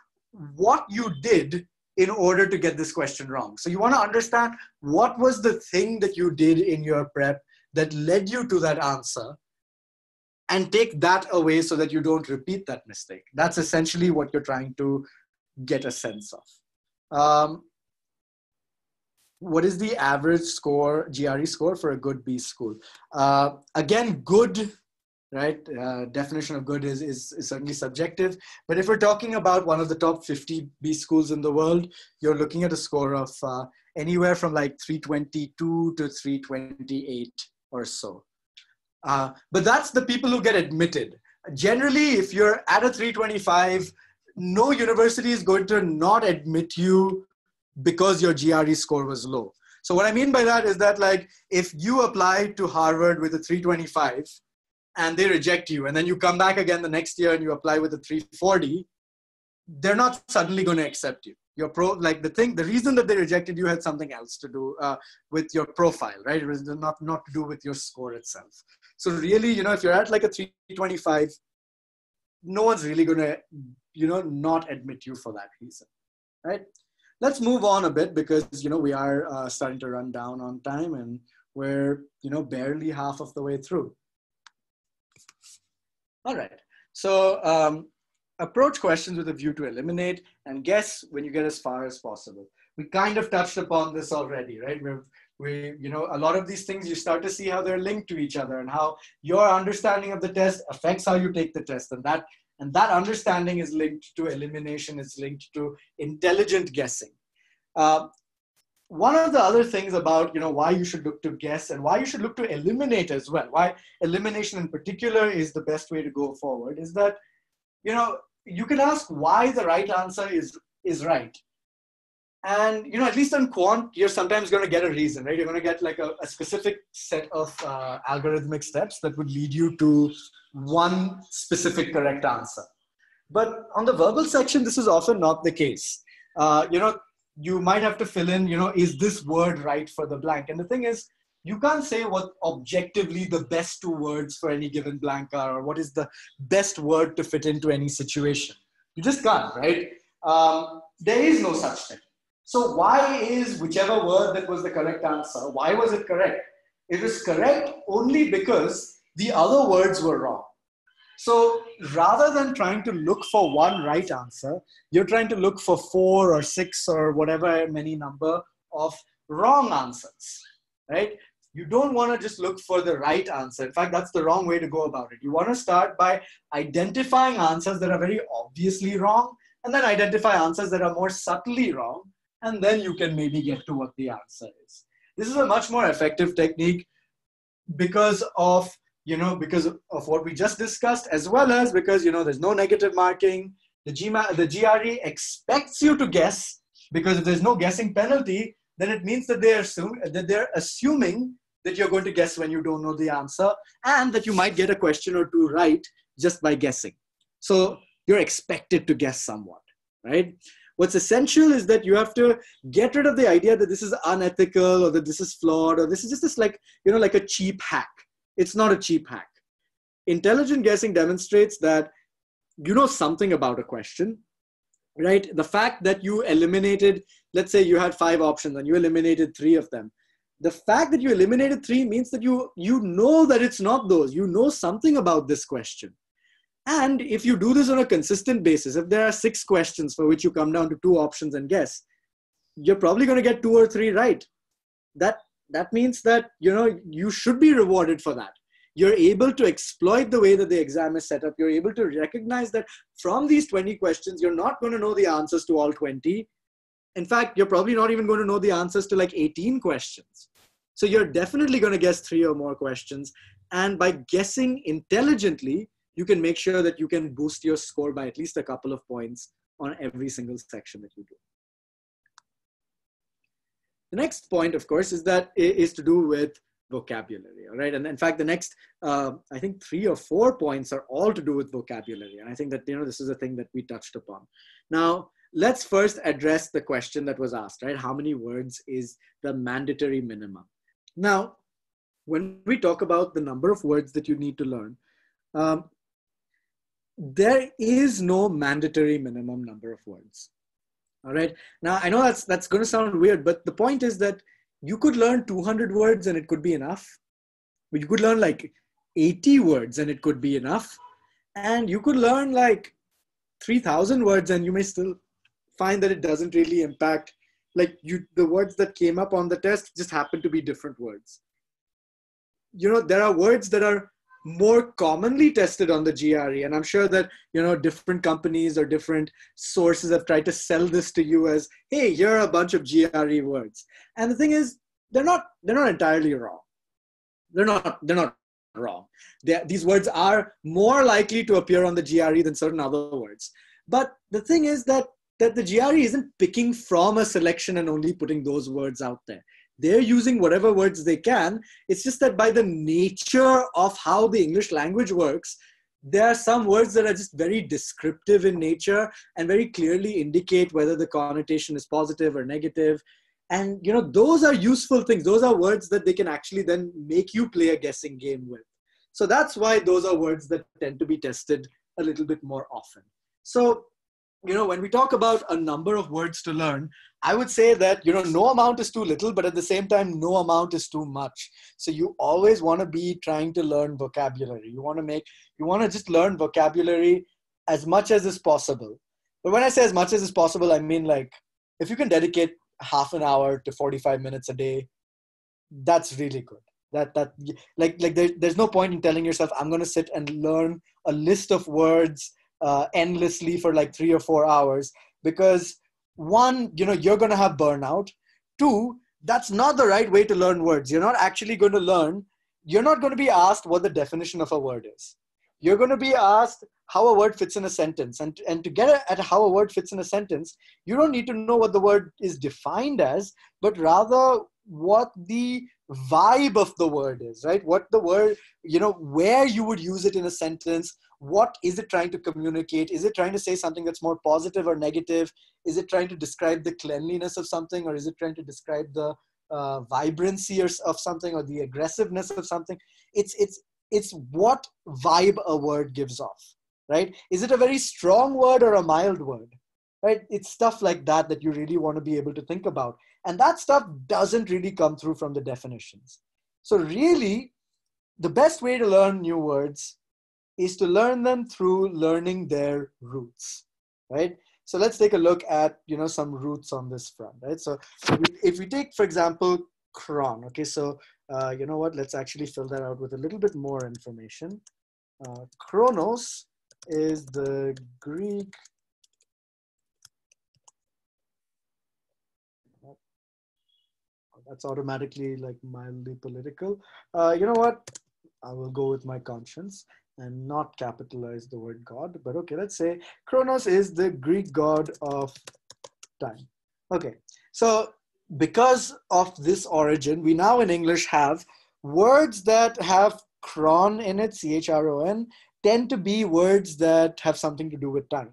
what you did in order to get this question wrong. So you want to understand what was the thing that you did in your prep that led you to that answer and take that away so that you don't repeat that mistake. That's essentially what you're trying to get a sense of. Um, what is the average score, GRE score for a good B school? Uh, again, good, right? Uh, definition of good is, is, is, certainly subjective. But if we're talking about one of the top 50 B schools in the world, you're looking at a score of uh, anywhere from like 322 to 328 or so. Uh, but that's the people who get admitted. Generally, if you're at a 325, no university is going to not admit you because your GRE score was low. So what I mean by that is that like if you apply to Harvard with a 325 and they reject you and then you come back again the next year and you apply with a 340, they're not suddenly going to accept you. Your pro like the thing the reason that they rejected you had something else to do uh, with your profile, right? It was not not to do with your score itself. So really, you know, if you're at like a 325, no one's really to, you know, not admit you for that reason, right? let's move on a bit because you know we are uh, starting to run down on time and we're you know barely half of the way through all right so um, approach questions with a view to eliminate and guess when you get as far as possible. We kind of touched upon this already right? We've we you know a lot of these things you start to see how they're linked to each other and how your understanding of the test affects how you take the test. And that and that understanding is linked to elimination, is linked to intelligent guessing. Uh, one of the other things about you know why you should look to guess and why you should look to eliminate as well why elimination in particular is the best way to go forward is that you know you can ask why the right answer is is right and you know at least on quant you're sometimes going to get a reason right you're going to get like a, a specific set of uh, algorithmic steps that would lead you to one specific correct answer. But on the verbal section, this is often not the case. Uh, you know, you might have to fill in, you know, is this word right for the blank? And the thing is, you can't say what objectively the best two words for any given blank are, or what is the best word to fit into any situation. You just can't, right? Um, there is no such thing. So why is whichever word that was the correct answer, why was it correct? It was correct only because the other words were wrong. So rather than trying to look for one right answer, you're trying to look for four or six or whatever many number of wrong answers, right? You don't want to just look for the right answer. In fact, that's the wrong way to go about it. You want to start by identifying answers that are very obviously wrong and then identify answers that are more subtly wrong. And then you can maybe get to what the answer is. This is a much more effective technique because of you know, because of what we just discussed, as well as because, you know, there's no negative marking. The, GMA, the GRE expects you to guess because if there's no guessing penalty, then it means that they're, assume, that they're assuming that you're going to guess when you don't know the answer and that you might get a question or two right just by guessing. So you're expected to guess somewhat, right? What's essential is that you have to get rid of the idea that this is unethical or that this is flawed or this is just this like, you know, like a cheap hack it's not a cheap hack. Intelligent guessing demonstrates that you know something about a question, right? The fact that you eliminated, let's say you had five options and you eliminated three of them. The fact that you eliminated three means that you you know that it's not those. You know something about this question. And if you do this on a consistent basis, if there are six questions for which you come down to two options and guess, you're probably going to get two or three right. That that means that you know you should be rewarded for that you're able to exploit the way that the exam is set up you're able to recognize that from these 20 questions you're not going to know the answers to all 20 in fact you're probably not even going to know the answers to like 18 questions so you're definitely going to guess three or more questions and by guessing intelligently you can make sure that you can boost your score by at least a couple of points on every single section that you do the next point, of course, is that is to do with vocabulary, all right? And in fact, the next, uh, I think three or four points are all to do with vocabulary. And I think that, you know, this is a thing that we touched upon. Now, let's first address the question that was asked, right? How many words is the mandatory minimum? Now, when we talk about the number of words that you need to learn, um, there is no mandatory minimum number of words. All right? Now i know that's that's going to sound weird but the point is that you could learn 200 words and it could be enough. But you could learn like 80 words and it could be enough. And you could learn like 3000 words and you may still find that it doesn't really impact like you the words that came up on the test just happen to be different words you know there are words that are more commonly tested on the GRE. And I'm sure that, you know, different companies or different sources have tried to sell this to you as, hey, here are a bunch of GRE words. And the thing is, they're not, they're not entirely wrong. They're not, they're not wrong. They're, these words are more likely to appear on the GRE than certain other words. But the thing is that that the GRE isn't picking from a selection and only putting those words out there they're using whatever words they can. It's just that by the nature of how the English language works, there are some words that are just very descriptive in nature and very clearly indicate whether the connotation is positive or negative. And you know, those are useful things. Those are words that they can actually then make you play a guessing game with. So that's why those are words that tend to be tested a little bit more often. So you know, when we talk about a number of words to learn, I would say that, you know, no amount is too little, but at the same time, no amount is too much. So you always want to be trying to learn vocabulary. You want to make, you want to just learn vocabulary as much as is possible. But when I say as much as is possible, I mean like if you can dedicate half an hour to 45 minutes a day, that's really good. That, that like, like there, there's no point in telling yourself, I'm going to sit and learn a list of words uh, endlessly for like three or four hours because one you know you're going to have burnout. Two that's not the right way to learn words. You're not actually going to learn you're not going to be asked what the definition of a word is. You're going to be asked how a word fits in a sentence. And, and to get at how a word fits in a sentence you don't need to know what the word is defined as but rather what the vibe of the word is right? What the word you know where you would use it in a sentence. What is it trying to communicate? Is it trying to say something that's more positive or negative? Is it trying to describe the cleanliness of something or is it trying to describe the uh, vibrancy of something or the aggressiveness of something? It's it's it's what vibe a word gives off right? Is it a very strong word or a mild word right it's stuff like that that you really want to be able to think about and that stuff doesn't really come through from the definitions so really the best way to learn new words is to learn them through learning their roots, right? So let's take a look at you know some roots on this front, right? So if we take, for example, cron, okay, so uh, you know what? Let's actually fill that out with a little bit more information. Uh, chronos is the Greek that's automatically like mildly political. Uh, you know what? I will go with my conscience and not capitalize the word God. But okay, let's say Chronos is the Greek god of time. Okay, so because of this origin, we now in English have words that have chron in it, C H R O N, tend to be words that have something to do with time.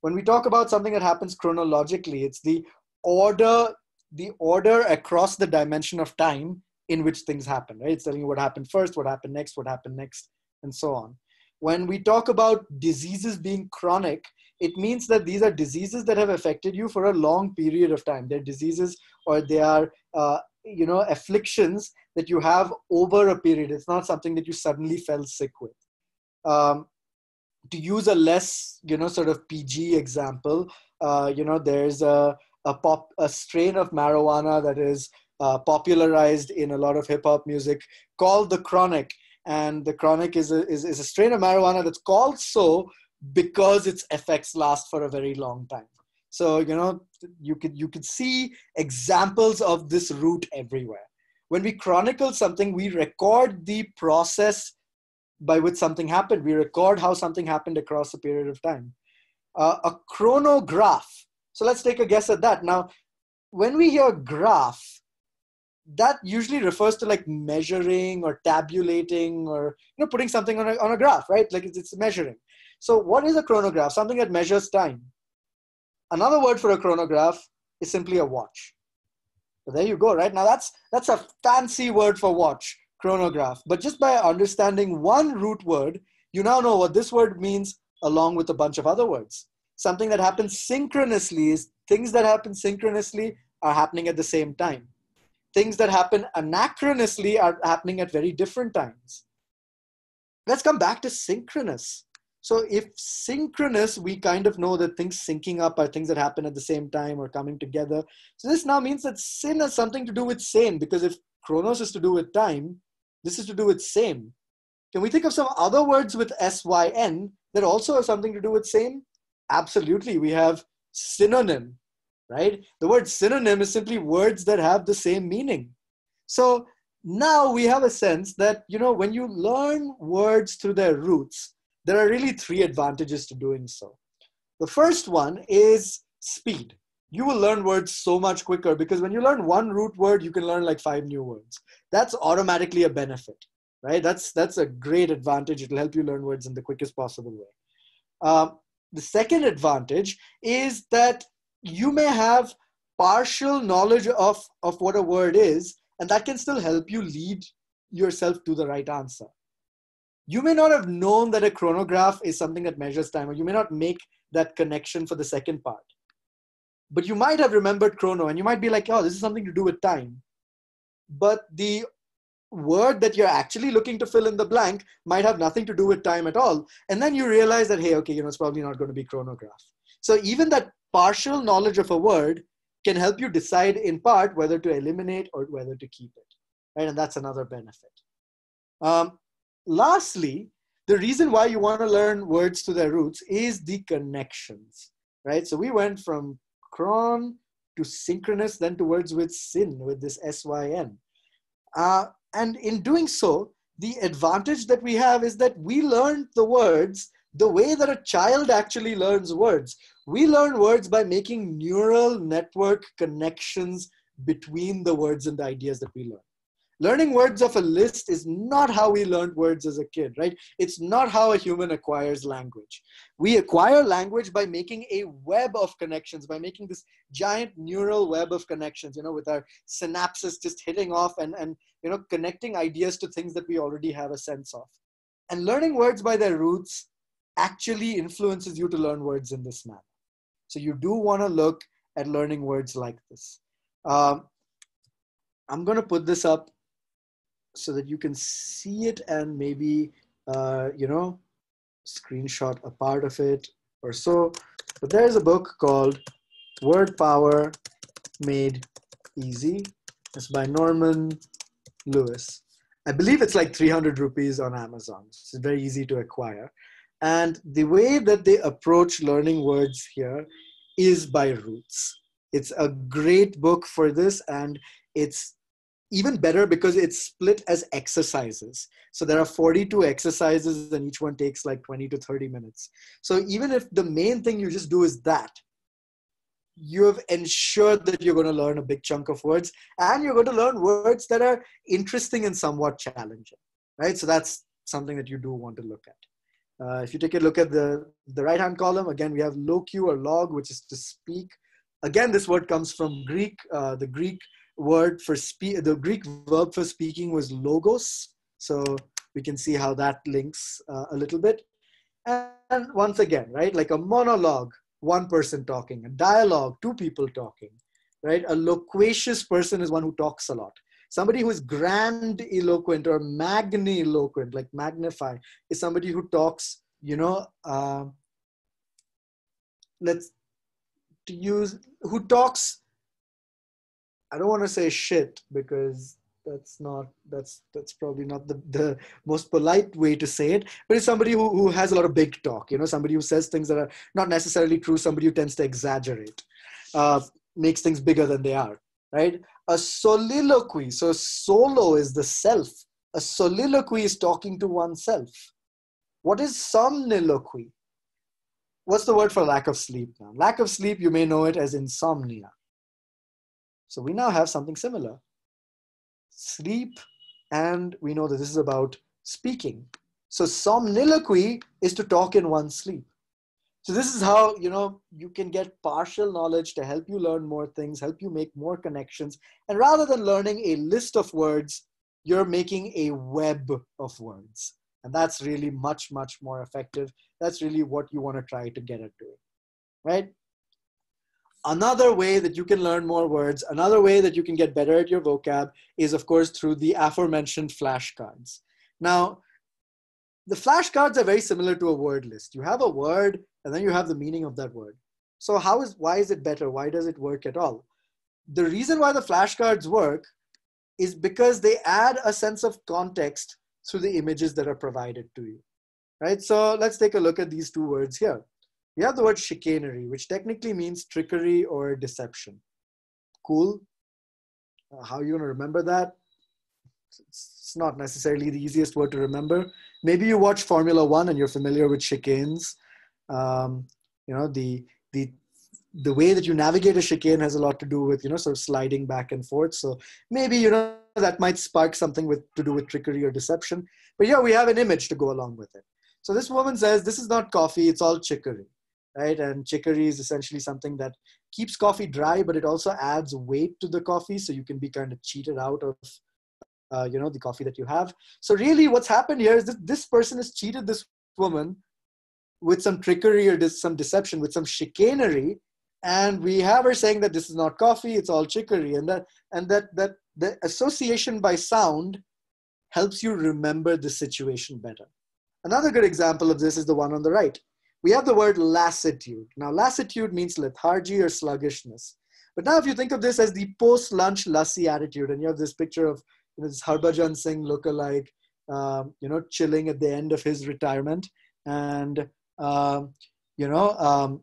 When we talk about something that happens chronologically, it's the order, the order across the dimension of time in which things happen, right? It's telling you what happened first, what happened next, what happened next, and so on. When we talk about diseases being chronic, it means that these are diseases that have affected you for a long period of time. They're diseases or they are, uh, you know, afflictions that you have over a period. It's not something that you suddenly fell sick with. Um, to use a less, you know, sort of PG example, uh, you know, there's a, a pop, a strain of marijuana that is uh, popularized in a lot of hip hop music called the chronic. And the chronic is a, is, is a strain of marijuana that's called so because its effects last for a very long time. So you know you could you could see examples of this root everywhere. When we chronicle something we record the process by which something happened. We record how something happened across a period of time. Uh, a chronograph so let's take a guess at that. Now when we hear graph that usually refers to like measuring or tabulating or you know putting something on a, on a graph right? Like it's, it's measuring. So what is a chronograph? Something that measures time. Another word for a chronograph is simply a watch. So there you go right? Now that's that's a fancy word for watch chronograph. But just by understanding one root word you now know what this word means along with a bunch of other words something that happens synchronously is things that happen synchronously are happening at the same time things that happen anachronously are happening at very different times. Let's come back to synchronous. So if synchronous, we kind of know that things syncing up are things that happen at the same time or coming together. So this now means that syn has something to do with same because if chronos is to do with time, this is to do with same. Can we think of some other words with syn that also have something to do with same? Absolutely. We have synonym, right? The word synonym is simply words that have the same meaning. So now we have a sense that, you know, when you learn words through their roots, there are really three advantages to doing so. The first one is speed. You will learn words so much quicker because when you learn one root word, you can learn like five new words. That's automatically a benefit, right? That's that's a great advantage. It'll help you learn words in the quickest possible way. Um, the second advantage is that you may have partial knowledge of, of what a word is, and that can still help you lead yourself to the right answer. You may not have known that a chronograph is something that measures time, or you may not make that connection for the second part. But you might have remembered chrono, and you might be like, oh, this is something to do with time. But the word that you're actually looking to fill in the blank might have nothing to do with time at all. And then you realize that, hey, okay, you know, it's probably not going to be chronograph. So even that partial knowledge of a word can help you decide in part whether to eliminate or whether to keep it. Right? And that's another benefit. Um, lastly, the reason why you want to learn words to their roots is the connections, right? So we went from chron to synchronous, then to words with syn, with this S-Y-N. Uh, and in doing so, the advantage that we have is that we learn the words the way that a child actually learns words. We learn words by making neural network connections between the words and the ideas that we learn learning words of a list is not how we learned words as a kid, right? It's not how a human acquires language. We acquire language by making a web of connections, by making this giant neural web of connections, you know, with our synapses just hitting off and, and you know, connecting ideas to things that we already have a sense of. And learning words by their roots actually influences you to learn words in this manner. So you do want to look at learning words like this. Um, I'm going to put this up so that you can see it and maybe, uh, you know, screenshot a part of it or so. But there's a book called Word Power Made Easy. It's by Norman Lewis. I believe it's like 300 rupees on Amazon. It's very easy to acquire. And the way that they approach learning words here is by roots. It's a great book for this, and it's even better because it's split as exercises. So there are 42 exercises and each one takes like 20 to 30 minutes. So even if the main thing you just do is that, you have ensured that you're going to learn a big chunk of words and you're going to learn words that are interesting and somewhat challenging, right? So that's something that you do want to look at. Uh, if you take a look at the, the right hand column, again, we have loq or log, which is to speak. Again, this word comes from Greek. Uh, the Greek word for speak, the Greek verb for speaking was logos. So we can see how that links uh, a little bit. And once again, right, like a monologue, one person talking, a dialogue, two people talking, right? A loquacious person is one who talks a lot. Somebody who is grandiloquent or magniloquent, like magnify, is somebody who talks, you know, uh, let's to use, who talks I don't want to say shit because that's not that's that's probably not the, the most polite way to say it but it's somebody who, who has a lot of big talk you know somebody who says things that are not necessarily true somebody who tends to exaggerate uh, makes things bigger than they are right? A soliloquy so solo is the self. A soliloquy is talking to oneself. What is somniloquy? What's the word for lack of sleep now? Lack of sleep you may know it as insomnia so we now have something similar. Sleep, and we know that this is about speaking. So somniloquy is to talk in one's sleep. So this is how you know you can get partial knowledge to help you learn more things, help you make more connections. And rather than learning a list of words, you're making a web of words. And that's really much, much more effective. That's really what you want to try to get at doing. Right? Another way that you can learn more words, another way that you can get better at your vocab is, of course, through the aforementioned flashcards. Now, the flashcards are very similar to a word list. You have a word and then you have the meaning of that word. So how is why is it better? Why does it work at all? The reason why the flashcards work is because they add a sense of context through the images that are provided to you. Right? So let's take a look at these two words here. We have the word chicanery, which technically means trickery or deception. Cool. Uh, how are you going to remember that? It's not necessarily the easiest word to remember. Maybe you watch Formula One and you're familiar with chicanes. Um, you know, the the the way that you navigate a chicane has a lot to do with you know sort of sliding back and forth. So maybe you know that might spark something with to do with trickery or deception. But yeah, we have an image to go along with it. So this woman says, "This is not coffee; it's all chicory." Right? And chicory is essentially something that keeps coffee dry, but it also adds weight to the coffee, so you can be kind of cheated out of, uh, you know, the coffee that you have. So really, what's happened here is that this person has cheated this woman with some trickery or some deception, with some chicanery, and we have her saying that this is not coffee; it's all chicory, and that and that that the association by sound helps you remember the situation better. Another good example of this is the one on the right we have the word lassitude. Now, lassitude means lethargy or sluggishness. But now, if you think of this as the post lunch lassi attitude, and you have this picture of you know, this Harbhajan Singh lookalike, um, you know, chilling at the end of his retirement, and um, you know, um,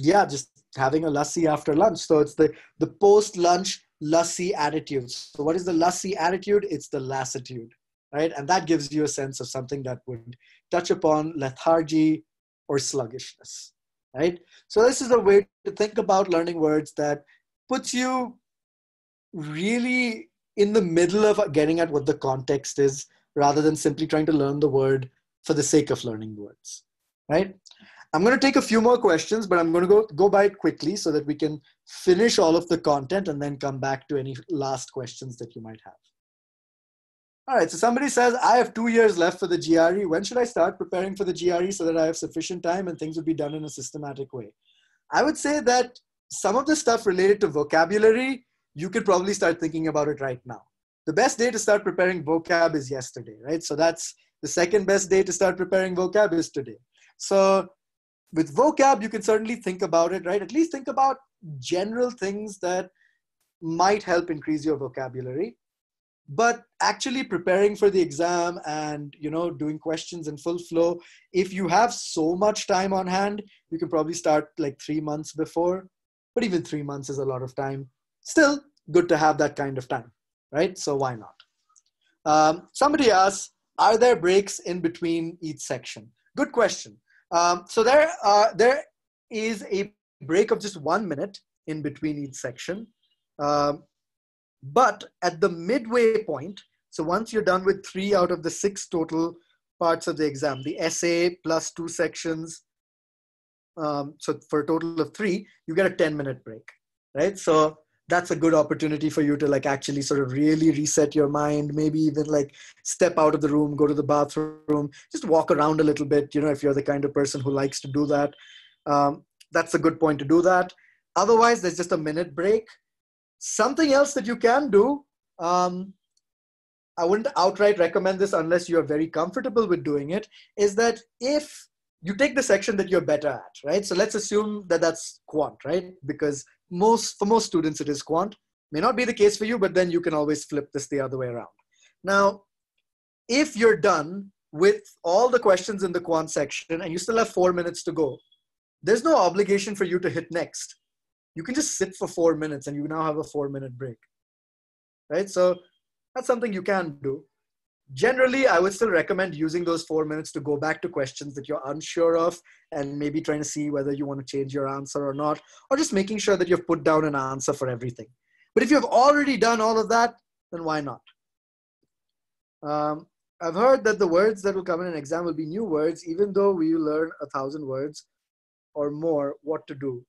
yeah, just having a lassi after lunch. So it's the the post lunch lassi attitude. So what is the lassi attitude? It's the lassitude right? And that gives you a sense of something that would touch upon lethargy or sluggishness, right? So this is a way to think about learning words that puts you really in the middle of getting at what the context is rather than simply trying to learn the word for the sake of learning words, right? I'm going to take a few more questions, but I'm going to go, go by it quickly so that we can finish all of the content and then come back to any last questions that you might have. All right, so somebody says, I have two years left for the GRE. When should I start preparing for the GRE so that I have sufficient time and things will be done in a systematic way? I would say that some of the stuff related to vocabulary, you could probably start thinking about it right now. The best day to start preparing vocab is yesterday, right? So that's the second best day to start preparing vocab is today. So with vocab, you can certainly think about it, right? At least think about general things that might help increase your vocabulary but actually preparing for the exam and you know doing questions in full flow if you have so much time on hand you can probably start like three months before. But even three months is a lot of time. Still good to have that kind of time right? So why not? Um, somebody asks are there breaks in between each section? Good question. Um, so there uh, there is a break of just one minute in between each section. Um, but at the midway point, so once you're done with three out of the six total parts of the exam, the essay plus two sections, um, so for a total of three, you get a 10 minute break, right? So that's a good opportunity for you to like actually sort of really reset your mind maybe even like step out of the room go to the bathroom just walk around a little bit you know if you're the kind of person who likes to do that um, that's a good point to do that otherwise there's just a minute break Something else that you can do, um, I wouldn't outright recommend this unless you're very comfortable with doing it, is that if you take the section that you're better at, right? So let's assume that that's quant, right? Because most for most students it is quant. May not be the case for you, but then you can always flip this the other way around. Now, if you're done with all the questions in the quant section and you still have four minutes to go, there's no obligation for you to hit next you can just sit for four minutes and you now have a four minute break right? So that's something you can do. Generally i would still recommend using those four minutes to go back to questions that you're unsure of and maybe trying to see whether you want to change your answer or not or just making sure that you've put down an answer for everything. But if you've already done all of that then why not? Um, i've heard that the words that will come in an exam will be new words even though we learn a thousand words or more what to do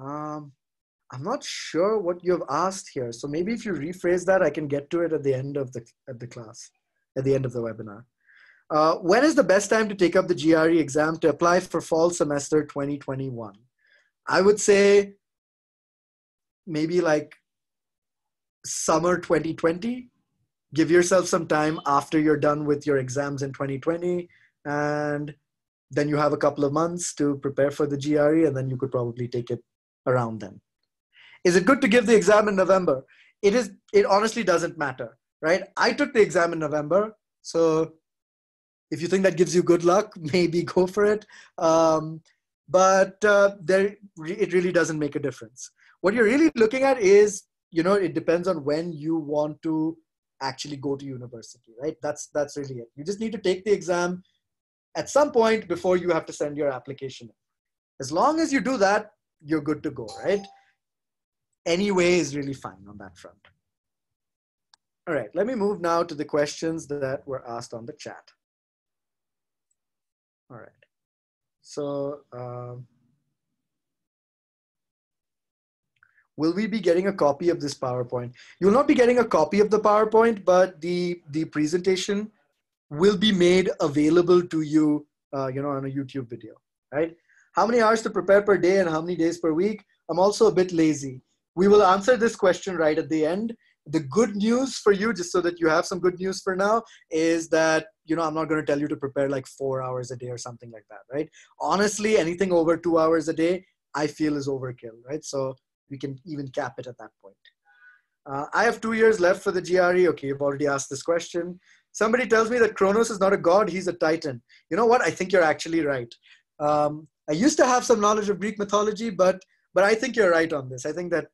um, I'm not sure what you've asked here. So maybe if you rephrase that, I can get to it at the end of the, at the class, at the end of the webinar. Uh, when is the best time to take up the GRE exam to apply for fall semester 2021? I would say maybe like summer 2020, give yourself some time after you're done with your exams in 2020 and then you have a couple of months to prepare for the GRE and then you could probably take it around them. Is it good to give the exam in November? It is it honestly doesn't matter, right? I took the exam in November, so if you think that gives you good luck, [LAUGHS] maybe go for it. Um, but uh, there, it really doesn't make a difference. What you're really looking at is, you know, it depends on when you want to actually go to university, right? That's that's really it. You just need to take the exam at some point before you have to send your application. As long as you do that, you're good to go, right? Any way is really fine on that front. All right, let me move now to the questions that were asked on the chat. All right. So, um, will we be getting a copy of this PowerPoint? You'll not be getting a copy of the PowerPoint, but the, the presentation will be made available to you, uh, you know, on a YouTube video, right? How many hours to prepare per day and how many days per week? I'm also a bit lazy. We will answer this question right at the end. The good news for you just so that you have some good news for now is that you know i'm not going to tell you to prepare like four hours a day or something like that right? Honestly anything over two hours a day i feel is overkill right? So we can even cap it at that point. Uh, i have two years left for the gre okay you've already asked this question. Somebody tells me that kronos is not a god he's a titan. You know what? I think you're actually right. Um, i used to have some knowledge of greek mythology but but i think you're right on this. I think that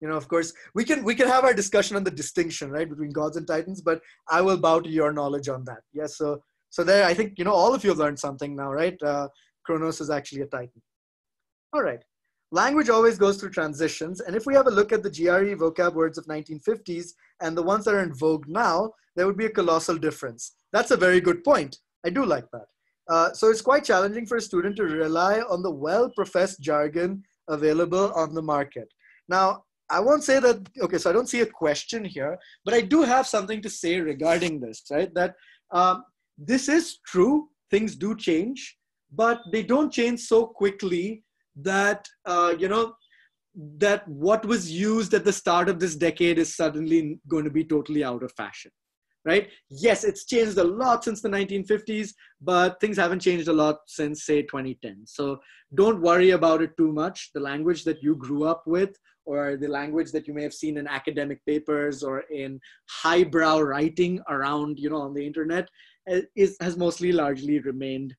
you know of course we can we can have our discussion on the distinction right between gods and titans but i will bow to your knowledge on that. Yes so so there i think you know all of you have learned something now right? Uh, kronos is actually a titan. All right. Language always goes through transitions and if we have a look at the gre vocab words of 1950s and the ones that are in vogue now there would be a colossal difference. That's a very good point. I do like that uh, so it's quite challenging for a student to rely on the well-professed jargon available on the market now I won't say that, okay, so I don't see a question here, but I do have something to say regarding this, right? That um, this is true, things do change, but they don't change so quickly that, uh, you know, that what was used at the start of this decade is suddenly going to be totally out of fashion right? Yes, it's changed a lot since the 1950s, but things haven't changed a lot since, say, 2010. So don't worry about it too much. The language that you grew up with, or the language that you may have seen in academic papers or in highbrow writing around, you know, on the internet, eh, is, has mostly largely remained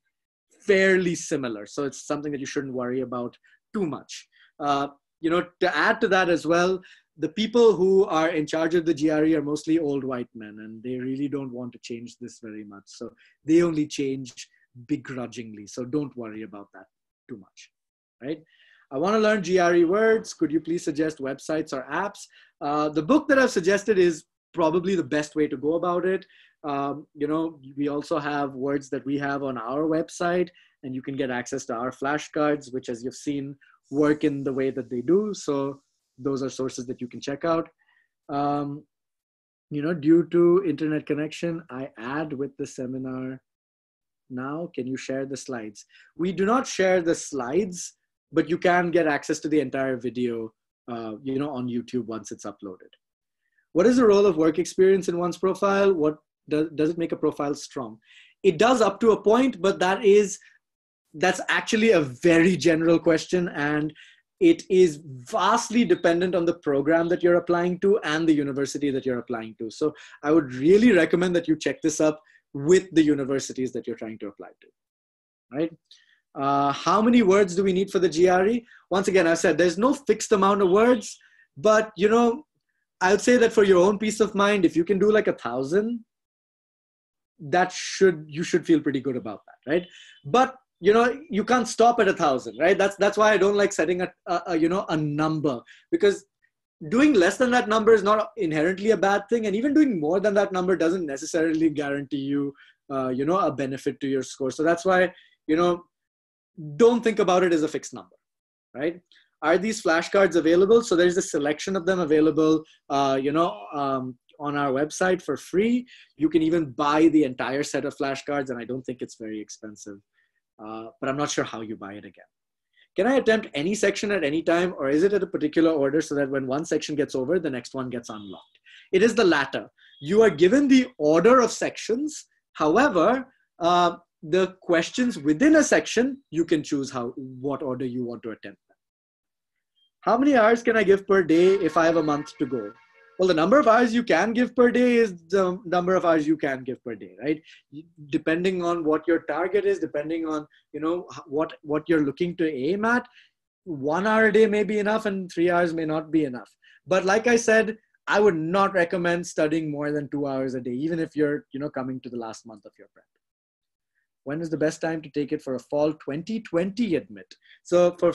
fairly similar. So it's something that you shouldn't worry about too much. Uh, you know, to add to that as well, the people who are in charge of the GRE are mostly old white men, and they really don't want to change this very much. So they only change begrudgingly. So don't worry about that too much, right? I want to learn GRE words. Could you please suggest websites or apps? Uh, the book that I've suggested is probably the best way to go about it. Um, you know, we also have words that we have on our website, and you can get access to our flashcards, which, as you've seen, work in the way that they do. So those are sources that you can check out. Um, you know, due to internet connection, I add with the seminar now. Can you share the slides? We do not share the slides, but you can get access to the entire video, uh, you know, on YouTube once it's uploaded. What is the role of work experience in one's profile? What does, does it make a profile strong? It does up to a point, but that is that's actually a very general question and it is vastly dependent on the program that you're applying to and the university that you're applying to. So I would really recommend that you check this up with the universities that you're trying to apply to, right? Uh, how many words do we need for the GRE? Once again, I said there's no fixed amount of words, but you know, I'd say that for your own peace of mind, if you can do like a thousand, that should you should feel pretty good about that, right? But you know you can't stop at a thousand right? That's that's why i don't like setting a, a, a, you know a number. Because doing less than that number is not inherently a bad thing and even doing more than that number doesn't necessarily guarantee you uh, you know a benefit to your score. So that's why you know don't think about it as a fixed number right? Are these flashcards available? So there's a selection of them available uh, you know um, on our website for free. You can even buy the entire set of flashcards and i don't think it's very expensive uh, but I'm not sure how you buy it again. Can I attempt any section at any time, or is it at a particular order so that when one section gets over, the next one gets unlocked? It is the latter. you are given the order of sections. However, uh, the questions within a section, you can choose how what order you want to attempt. How many hours can I give per day if I have a month to go? Well, the number of hours you can give per day is the number of hours you can give per day, right? Depending on what your target is, depending on you know what what you're looking to aim at, one hour a day may be enough, and three hours may not be enough. But like I said, I would not recommend studying more than two hours a day, even if you're you know coming to the last month of your prep. When is the best time to take it for a fall 2020 admit? So for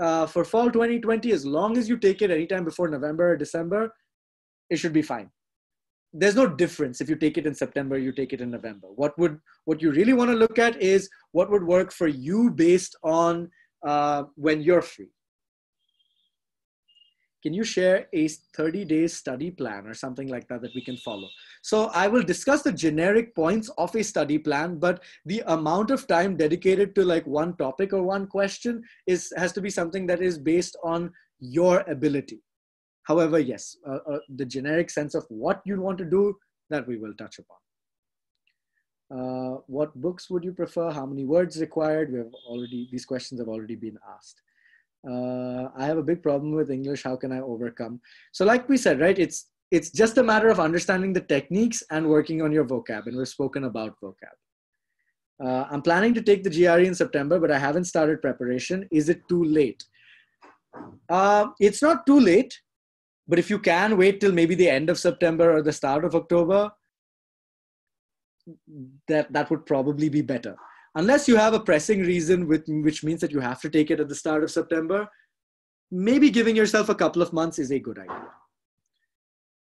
uh, for fall 2020, as long as you take it anytime before November or December, it should be fine. There's no difference if you take it in september you take it in november. What would what you really want to look at is what would work for you based on uh, when you're free. Can you share a 30 days study plan or something like that that we can follow? So i will discuss the generic points of a study plan but the amount of time dedicated to like one topic or one question is has to be something that is based on your ability However, yes, uh, uh, the generic sense of what you want to do, that we will touch upon. Uh, what books would you prefer? How many words required? We have already, these questions have already been asked. Uh, I have a big problem with English. How can I overcome? So like we said, right, it's, it's just a matter of understanding the techniques and working on your vocab. And we've spoken about vocab. Uh, I'm planning to take the GRE in September, but I haven't started preparation. Is it too late? Uh, it's not too late. But if you can wait till maybe the end of September or the start of October, that that would probably be better. Unless you have a pressing reason, with, which means that you have to take it at the start of September, maybe giving yourself a couple of months is a good idea.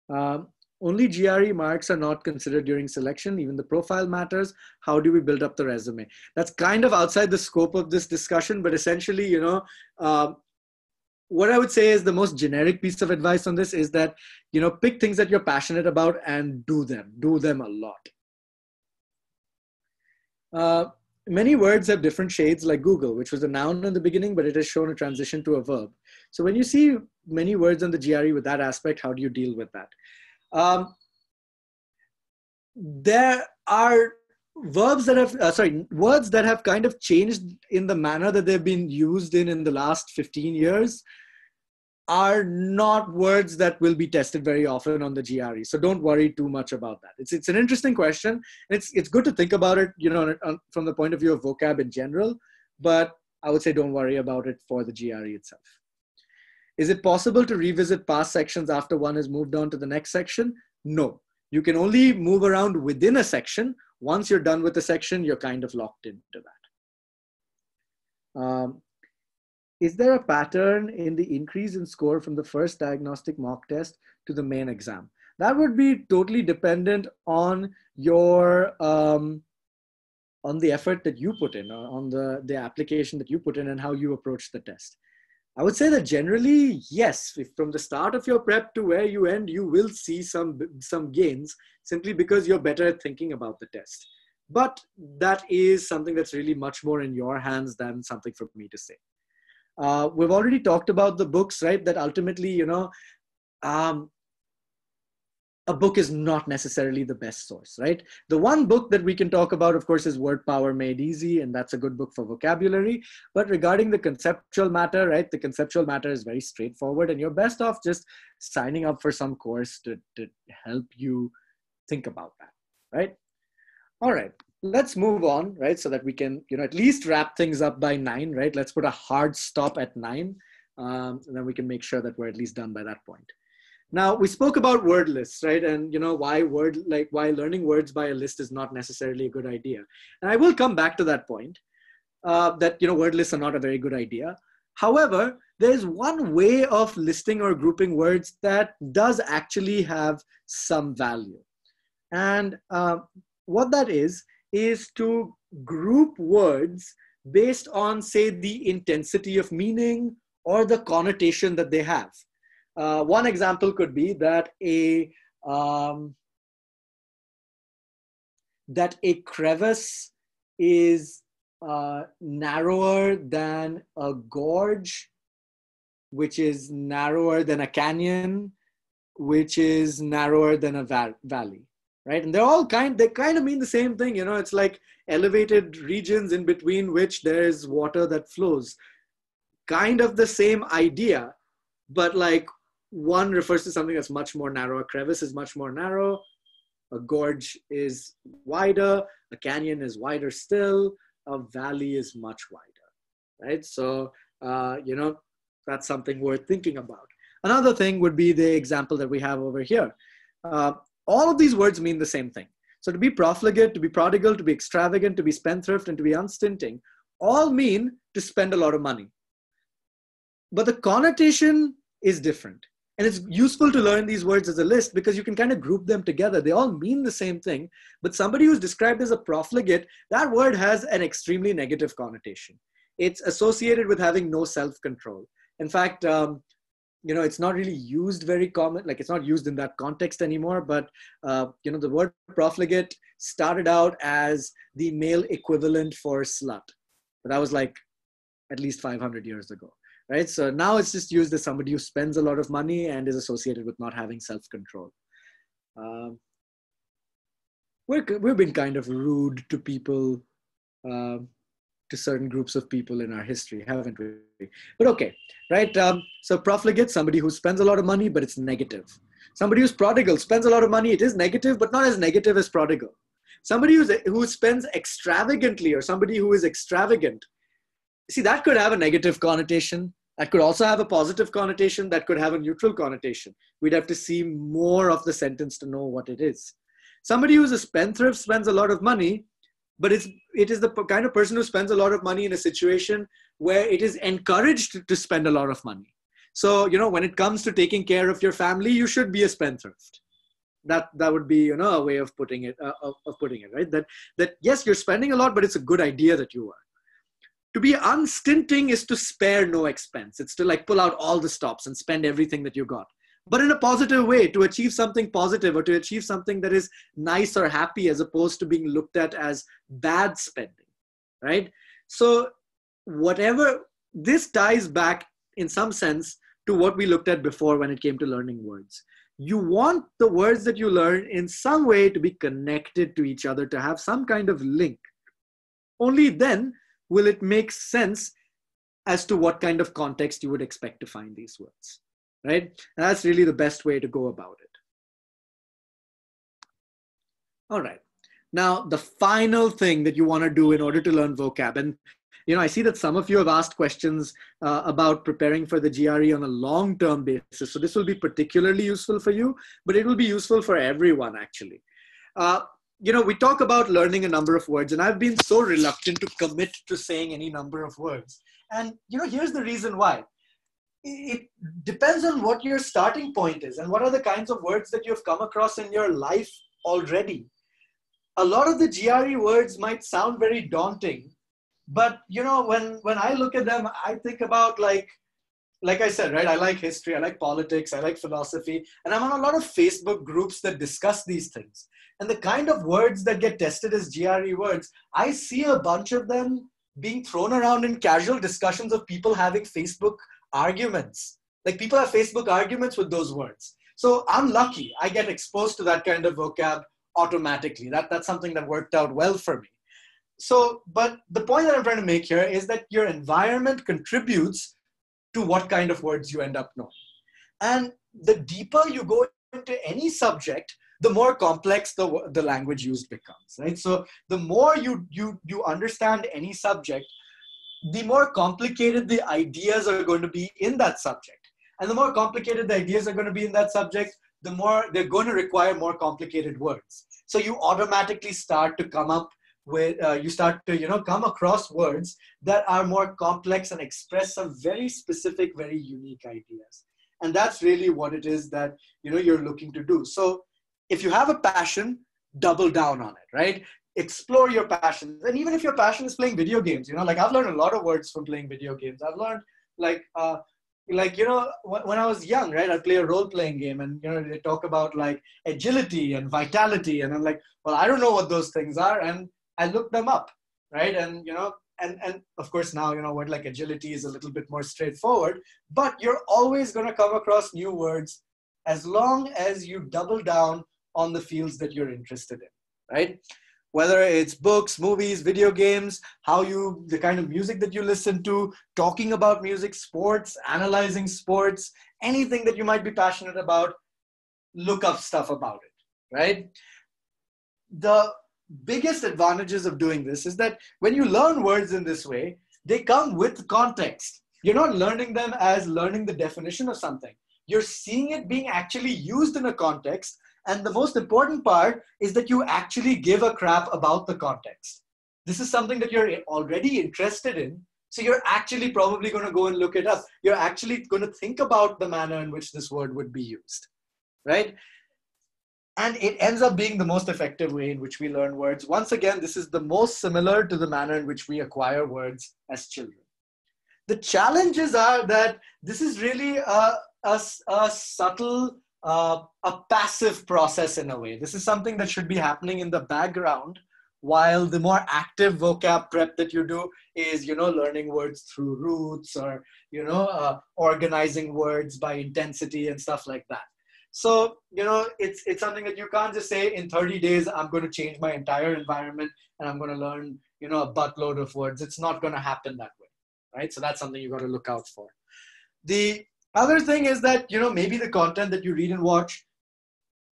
Um, only GRE marks are not considered during selection, even the profile matters. How do we build up the resume? That's kind of outside the scope of this discussion, but essentially, you know, uh, what I would say is the most generic piece of advice on this is that, you know, pick things that you're passionate about and do them. Do them a lot. Uh, many words have different shades like Google, which was a noun in the beginning, but it has shown a transition to a verb. So when you see many words in the GRE with that aspect, how do you deal with that? Um, there are verbs that have uh, sorry words that have kind of changed in the manner that they've been used in in the last 15 years are not words that will be tested very often on the GRE. So don't worry too much about that. It's, it's an interesting question. It's, it's good to think about it, you know, from the point of view of vocab in general, but I would say don't worry about it for the GRE itself. Is it possible to revisit past sections after one has moved on to the next section? No. You can only move around within a section. Once you're done with the section, you're kind of locked into that. Um, is there a pattern in the increase in score from the first diagnostic mock test to the main exam? That would be totally dependent on your um, on the effort that you put in, on the the application that you put in, and how you approach the test. I would say that generally, yes, from the start of your prep to where you end, you will see some some gains simply because you're better at thinking about the test. But that is something that's really much more in your hands than something for me to say. Uh, we've already talked about the books, right? That ultimately, you know, um, a book is not necessarily the best source, right? The one book that we can talk about, of course, is Word Power Made Easy, and that's a good book for vocabulary. But regarding the conceptual matter, right, the conceptual matter is very straightforward, and you're best off just signing up for some course to, to help you think about that, right? All right let's move on, right? So that we can, you know, at least wrap things up by nine, right? Let's put a hard stop at nine. Um, and then we can make sure that we're at least done by that point. Now we spoke about word lists, right? And you know why word like why learning words by a list is not necessarily a good idea. And I will come back to that point. Uh, that you know word lists are not a very good idea. However, there's one way of listing or grouping words that does actually have some value. And uh, what that is is to group words based on, say, the intensity of meaning or the connotation that they have. Uh, one example could be that a um, that a crevice is uh, narrower than a gorge, which is narrower than a canyon, which is narrower than a va- valley, right? And they're all kind, they kind of mean the same thing, you know, it's like elevated regions in between which there's water that flows. Kind of the same idea, but like one refers to something that's much more narrow. A crevice is much more narrow. A gorge is wider. A canyon is wider still. A valley is much wider, right? So, uh, you know, that's something worth thinking about. Another thing would be the example that we have over here. Uh, all of these words mean the same thing. So to be profligate, to be prodigal, to be extravagant, to be spendthrift, and to be unstinting all mean to spend a lot of money. But the connotation is different. And it's useful to learn these words as a list because you can kind of group them together. They all mean the same thing. But somebody who's described as a profligate, that word has an extremely negative connotation. It's associated with having no self control. In fact, um, you know, it's not really used very common, like it's not used in that context anymore. But, uh, you know, the word profligate started out as the male equivalent for slut. But that was like at least 500 years ago right? So now it's just used as somebody who spends a lot of money and is associated with not having self-control. Um, we're, we've been kind of rude to people, uh, to certain groups of people in our history, haven't we? But okay, right? Um, so profligate, somebody who spends a lot of money, but it's negative. Somebody who's prodigal spends a lot of money, it is negative, but not as negative as prodigal. Somebody who's, who spends extravagantly or somebody who is extravagant, see, that could have a negative connotation that could also have a positive connotation, that could have a neutral connotation. We'd have to see more of the sentence to know what it is. Somebody who's a spendthrift spends a lot of money, but it's, it is the kind of person who spends a lot of money in a situation where it is encouraged to spend a lot of money. So, you know, when it comes to taking care of your family, you should be a spendthrift. That, that would be, you know, a way of putting it, uh, of, of putting it, right? That, that yes, you're spending a lot, but it's a good idea that you are to be unstinting is to spare no expense it's to like pull out all the stops and spend everything that you got but in a positive way to achieve something positive or to achieve something that is nice or happy as opposed to being looked at as bad spending right? So whatever this ties back in some sense to what we looked at before when it came to learning words. You want the words that you learn in some way to be connected to each other to have some kind of link. Only then will it make sense as to what kind of context you would expect to find these words, right? And that's really the best way to go about it. All right. Now, the final thing that you want to do in order to learn vocab, and you know, I see that some of you have asked questions uh, about preparing for the GRE on a long-term basis. So this will be particularly useful for you, but it will be useful for everyone actually. Uh, you know, we talk about learning a number of words, and I've been so reluctant to commit to saying any number of words. And, you know, here's the reason why. It depends on what your starting point is and what are the kinds of words that you've come across in your life already. A lot of the GRE words might sound very daunting, but, you know, when, when I look at them, I think about like, like I said, right, I like history, I like politics, I like philosophy, and I'm on a lot of Facebook groups that discuss these things. And the kind of words that get tested as GRE words, I see a bunch of them being thrown around in casual discussions of people having Facebook arguments. Like people have Facebook arguments with those words. So I'm lucky. I get exposed to that kind of vocab automatically. That, that's something that worked out well for me. So, but the point that I'm trying to make here is that your environment contributes to what kind of words you end up knowing. And the deeper you go into any subject, the more complex the, the language used becomes, right? So the more you, you, you understand any subject, the more complicated the ideas are going to be in that subject. And the more complicated the ideas are going to be in that subject, the more they're going to require more complicated words. So you automatically start to come up with, uh, you start to, you know, come across words that are more complex and express some very specific, very unique ideas. And that's really what it is that, you know, you're looking to do. So if you have a passion, double down on it, right? Explore your passions. And even if your passion is playing video games, you know, like I've learned a lot of words from playing video games. I've learned like, uh, like you know when i was young right i'd play a role playing game and you know they talk about like agility and vitality and i'm like well i don't know what those things are and i looked them up right and you know and and of course now you know what like agility is a little bit more straightforward but you're always going to come across new words as long as you double down on the fields that you're interested in, right? Whether it's books, movies, video games, how you, the kind of music that you listen to, talking about music, sports, analyzing sports, anything that you might be passionate about, look up stuff about it, right? The biggest advantages of doing this is that when you learn words in this way, they come with context. You're not learning them as learning the definition of something. You're seeing it being actually used in a context. And the most important part is that you actually give a crap about the context. This is something that you're already interested in. So you're actually probably going to go and look it up. You're actually going to think about the manner in which this word would be used, right? and it ends up being the most effective way in which we learn words. Once again, this is the most similar to the manner in which we acquire words as children. The challenges are that this is really a, a, a subtle, uh, a passive process in a way. This is something that should be happening in the background while the more active vocab prep that you do is you know learning words through roots or you know uh, organizing words by intensity and stuff like that so, you know, it's it's something that you can't just say in 30 days I'm going to change my entire environment and I'm going to learn, you know, a buttload of words. It's not going to happen that way, right? So that's something you got to look out for. The other thing is that, you know, maybe the content that you read and watch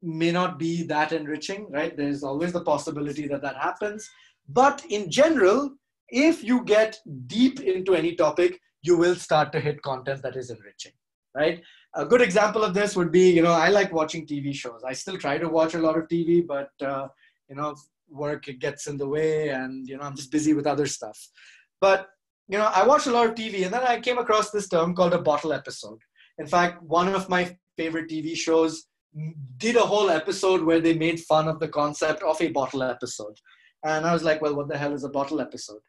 may not be that enriching, right? There's always the possibility that that happens. But in general, if you get deep into any topic, you will start to hit content that is enriching, right? a good example of this would be, you know, I like watching TV shows. I still try to watch a lot of TV, but, uh, you know, work it gets in the way and, you know, I'm just busy with other stuff. But, you know, I watch a lot of TV and then I came across this term called a bottle episode. In fact, one of my favorite TV shows did a whole episode where they made fun of the concept of a bottle episode. And I was like, well, what the hell is a bottle episode?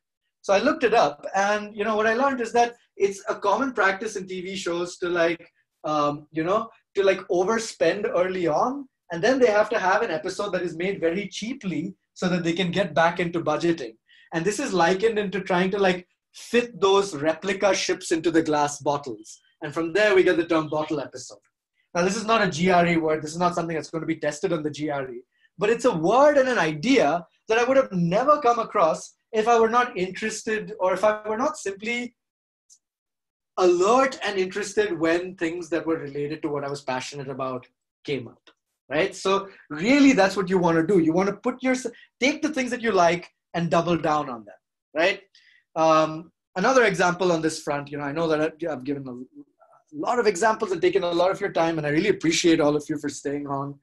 So I looked it up and, you know, what I learned is that it's a common practice in TV shows to like, um, you know, to like overspend early on. And then they have to have an episode that is made very cheaply so that they can get back into budgeting. And this is likened into trying to like fit those replica ships into the glass bottles. And from there, we get the term bottle episode. Now, this is not a GRE word. This is not something that's going to be tested on the GRE. But it's a word and an idea that I would have never come across if I were not interested or if I were not simply alert and interested when things that were related to what I was passionate about came up. Right. So really that's what you want to do. You want to put your take the things that you like and double down on them. Right. Um, another example on this front, you know, I know that I've given a lot of examples and taken a lot of your time, and I really appreciate all of you for staying on.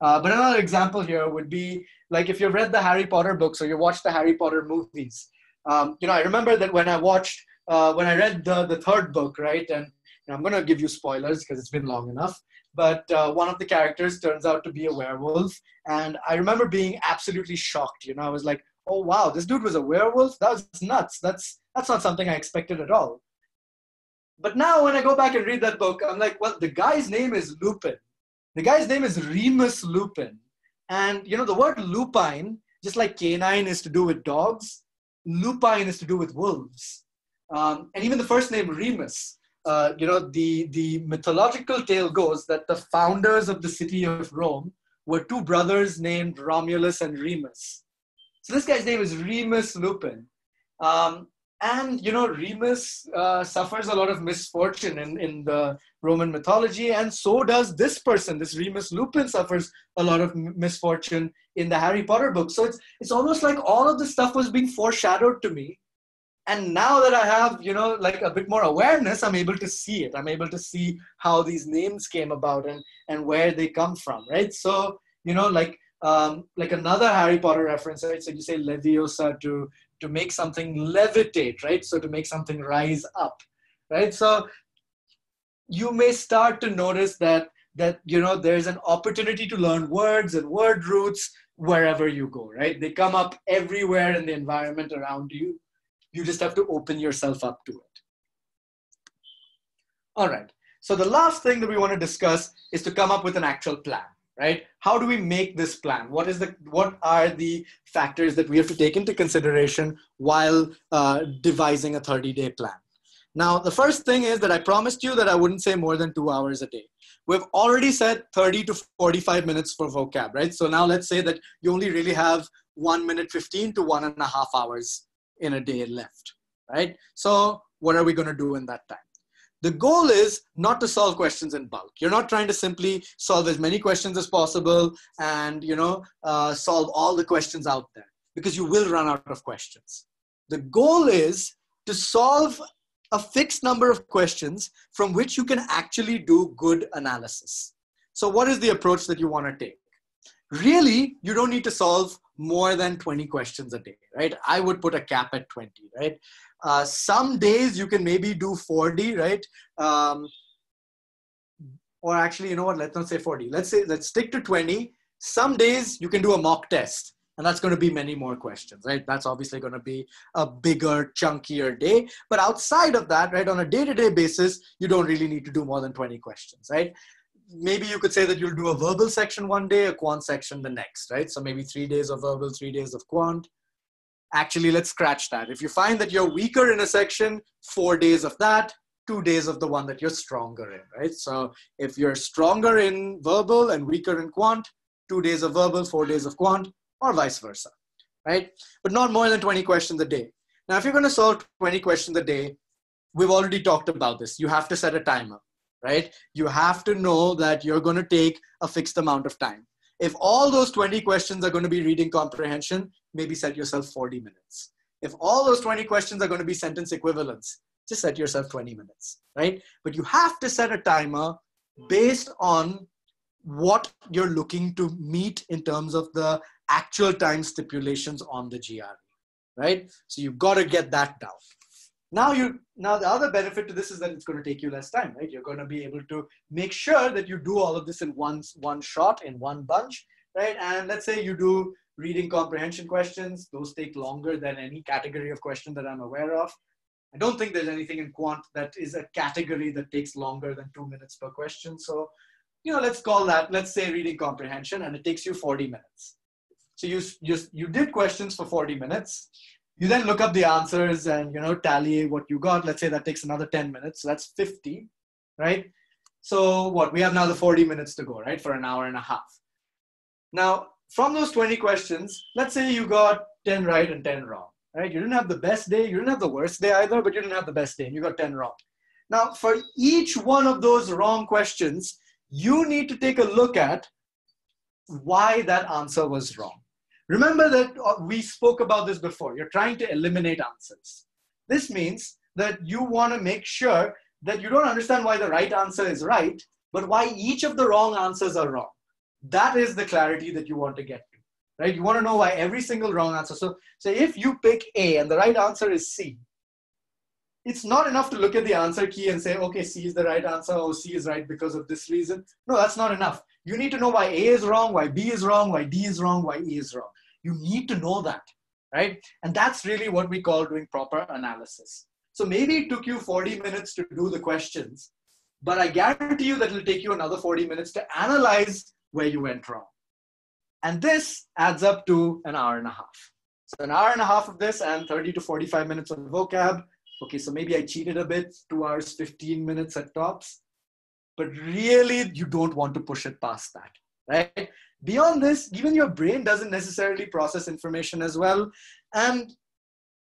Uh, but another example here would be like if you've read the Harry Potter books or you watched the Harry Potter movies. Um, you know, I remember that when I watched uh, when I read the, the third book, right, and you know, I'm going to give you spoilers because it's been long enough, but uh, one of the characters turns out to be a werewolf. And I remember being absolutely shocked. You know, I was like, oh, wow, this dude was a werewolf? That was nuts. That's, that's not something I expected at all. But now when I go back and read that book, I'm like, well, the guy's name is Lupin. The guy's name is Remus Lupin. And, you know, the word lupine, just like canine is to do with dogs, lupine is to do with wolves. Um, and even the first name Remus, uh, you know, the, the mythological tale goes that the founders of the city of Rome were two brothers named Romulus and Remus. So this guy's name is Remus Lupin. Um, and, you know, Remus uh, suffers a lot of misfortune in, in the Roman mythology, and so does this person. This Remus Lupin suffers a lot of misfortune in the Harry Potter book. So it's, it's almost like all of this stuff was being foreshadowed to me and now that i have you know like a bit more awareness i'm able to see it i'm able to see how these names came about and and where they come from right so you know like um like another harry potter reference right so you say leviosa to to make something levitate right? So to make something rise up right? So you may start to notice that that you know there's an opportunity to learn words and word roots wherever you go right? They come up everywhere in the environment around you. You just have to open yourself up to it. All right. So the last thing that we want to discuss is to come up with an actual plan, right? How do we make this plan? What is the what are the factors that we have to take into consideration while uh, devising a 30-day plan? Now, the first thing is that I promised you that I wouldn't say more than two hours a day. We've already said 30 to 45 minutes for vocab, right? So now let's say that you only really have one minute 15 to one and a half hours in a day left, right? So what are we going to do in that time? The goal is not to solve questions in bulk. You're not trying to simply solve as many questions as possible and you know uh, solve all the questions out there because you will run out of questions. The goal is to solve a fixed number of questions from which you can actually do good analysis. So, what is the approach that you want to take? Really, you don't need to solve more than 20 questions a day, right? I would put a cap at 20, right? Uh, some days you can maybe do 40, right? Um, or actually, you know what? Let's not say 40. Let's say, let's stick to 20. Some days you can do a mock test and that's going to be many more questions right that's obviously going to be a bigger chunkier day but outside of that right on a day-to-day basis you don't really need to do more than 20 questions right maybe you could say that you'll do a verbal section one day a quant section the next right so maybe three days of verbal three days of quant actually let's scratch that if you find that you're weaker in a section four days of that two days of the one that you're stronger in right so if you're stronger in verbal and weaker in quant two days of verbal four days of quant or vice versa, right? But not more than 20 questions a day. Now, if you're going to solve 20 questions a day, we've already talked about this. You have to set a timer, right? You have to know that you're going to take a fixed amount of time. If all those 20 questions are going to be reading comprehension, maybe set yourself 40 minutes. If all those 20 questions are going to be sentence equivalents, just set yourself 20 minutes, right? But you have to set a timer based on what you're looking to meet in terms of the actual time stipulations on the GRE, right? So you've got to get that down. Now you now the other benefit to this is that it's going to take you less time, right? You're going to be able to make sure that you do all of this in one one shot in one bunch, right? And let's say you do reading comprehension questions; those take longer than any category of question that I'm aware of. I don't think there's anything in quant that is a category that takes longer than two minutes per question. So, you know, let's call that, let's say reading comprehension, and it takes you 40 minutes. So you, you, you did questions for 40 minutes. You then look up the answers and, you know, tally what you got. Let's say that takes another 10 minutes. So that's 50, right? So what, we have now the 40 minutes to go, right? For an hour and a half. Now, from those 20 questions, let's say you got 10 right and 10 wrong, right? You didn't have the best day. You didn't have the worst day either, but you didn't have the best day and you got 10 wrong. Now, for each one of those wrong questions, you need to take a look at why that answer was wrong. Remember that uh, we spoke about this before. You're trying to eliminate answers. This means that you want to make sure that you don't understand why the right answer is right, but why each of the wrong answers are wrong. That is the clarity that you want to get to, right? You want to know why every single wrong answer. So, so if you pick A and the right answer is C, it's not enough to look at the answer key and say, okay, C is the right answer, or C is right because of this reason. No, that's not enough. You need to know why A is wrong, why B is wrong, why D is wrong, why E is wrong. You need to know that, right? And that's really what we call doing proper analysis. So maybe it took you 40 minutes to do the questions, but I guarantee you that it'll take you another 40 minutes to analyze where you went wrong. And this adds up to an hour and a half. So an hour and a half of this and 30 to 45 minutes of vocab. Okay, so maybe I cheated a bit, two hours, 15 minutes at tops. But really, you don't want to push it past that, right? Beyond this, even your brain doesn't necessarily process information as well. And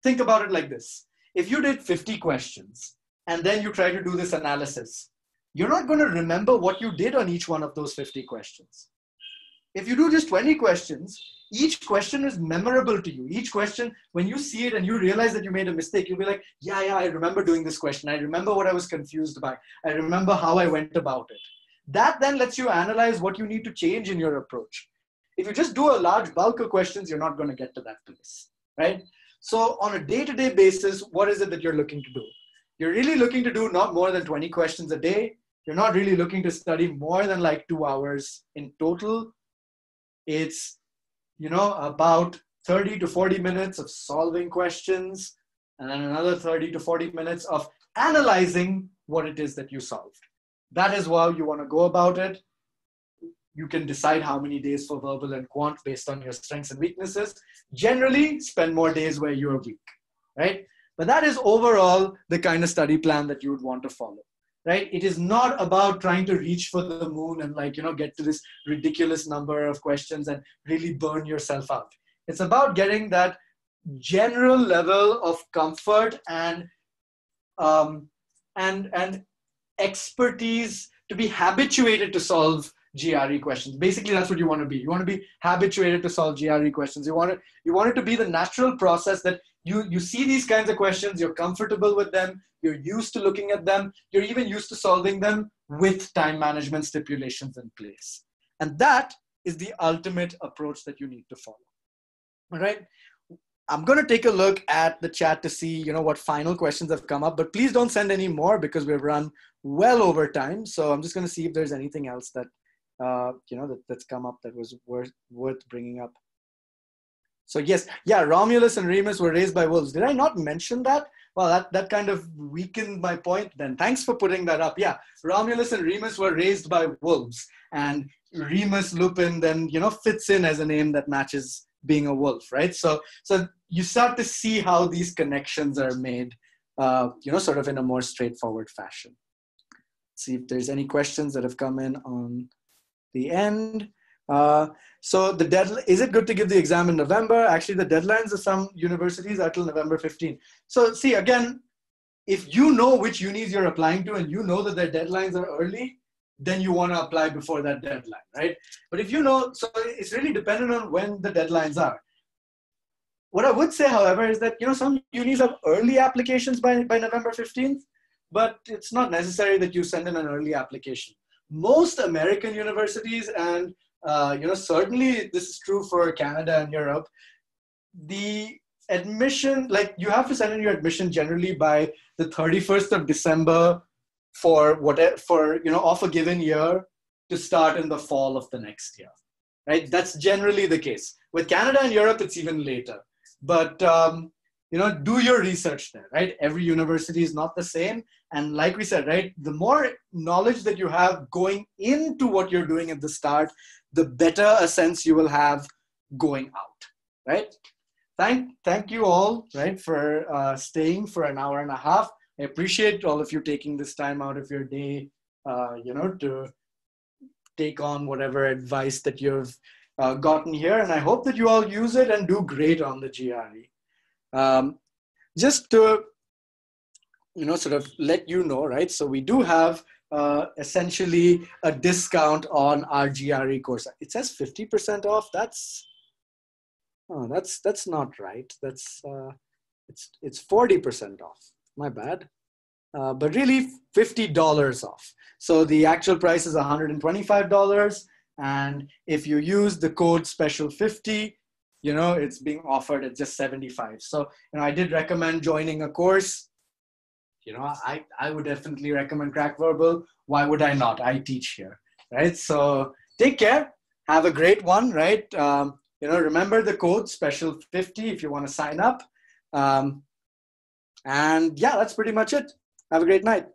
think about it like this if you did 50 questions and then you try to do this analysis, you're not going to remember what you did on each one of those 50 questions. If you do just 20 questions, each question is memorable to you. Each question, when you see it and you realize that you made a mistake, you'll be like, yeah, yeah, I remember doing this question. I remember what I was confused by. I remember how I went about it. That then lets you analyze what you need to change in your approach. If you just do a large bulk of questions, you're not going to get to that place, right? So on a day-to-day basis, what is it that you're looking to do? You're really looking to do not more than 20 questions a day. You're not really looking to study more than like two hours in total. It's, you know, about 30 to 40 minutes of solving questions and then another 30 to 40 minutes of analyzing what it is that you solved. That is how you want to go about it. You can decide how many days for verbal and quant based on your strengths and weaknesses. Generally, spend more days where you're weak, right? But that is overall the kind of study plan that you would want to follow right it is not about trying to reach for the moon and like you know get to this ridiculous number of questions and really burn yourself out it's about getting that general level of comfort and um, and and expertise to be habituated to solve GRE questions. Basically, that's what you want to be. You want to be habituated to solve GRE questions. You want it, you want it to be the natural process that you, you see these kinds of questions, you're comfortable with them, you're used to looking at them, you're even used to solving them with time management stipulations in place. And that is the ultimate approach that you need to follow. All right. I'm going to take a look at the chat to see, you know, what final questions have come up, but please don't send any more because we've run well over time. So I'm just going to see if there's anything else that uh, you know, that, that's come up that was worth, worth bringing up. So yes, yeah, Romulus and Remus were raised by wolves. Did I not mention that? Well, that, that kind of weakened my point then. Thanks for putting that up. Yeah, Romulus and Remus were raised by wolves. And Remus Lupin then, you know, fits in as a name that matches being a wolf, right? So, so you start to see how these connections are made, uh, you know, sort of in a more straightforward fashion. see if there's any questions that have come in on the end. Uh, so the deadline, is it good to give the exam in November? Actually, the deadlines of some universities are till November 15. So see, again, if you know which unis you're applying to and you know that their deadlines are early, then you want to apply before that deadline, right? But if you know, so it's really dependent on when the deadlines are. What I would say, however, is that you know some unis have early applications by, by November 15th, but it's not necessary that you send in an early application most American universities, and uh, you know certainly this is true for Canada and Europe, the admission like you have to send in your admission generally by the 31st of December for what for you know of a given year to start in the fall of the next year right? That's generally the case. With canada and europe it's even later. But um, you know do your research there right? Every university is not the same. And like we said right the more knowledge that you have going into what you're doing at the start the better a sense you will have going out right? Thank thank you all right for uh, staying for an hour and a half i appreciate all of you taking this time out of your day uh, you know to take on whatever advice that you've uh, gotten here and i hope that you all use it and do great on the gre um, just to, you know, sort of let you know, right? So we do have uh, essentially a discount on our GRE course. It says 50% off. That's, oh, that's, that's not right. That's, uh, it's, it's 40% off. My bad. Uh, but really $50 off. So the actual price is $125. And if you use the code special 50, you know it's being offered at just 75 so you know i did recommend joining a course. You know i i would definitely recommend Crackverbal. Why would i not? I teach here right? So take care. Have a great one right? Um, you know remember the code special 50 if you want to sign up. Um, and yeah that's pretty much it. Have a great night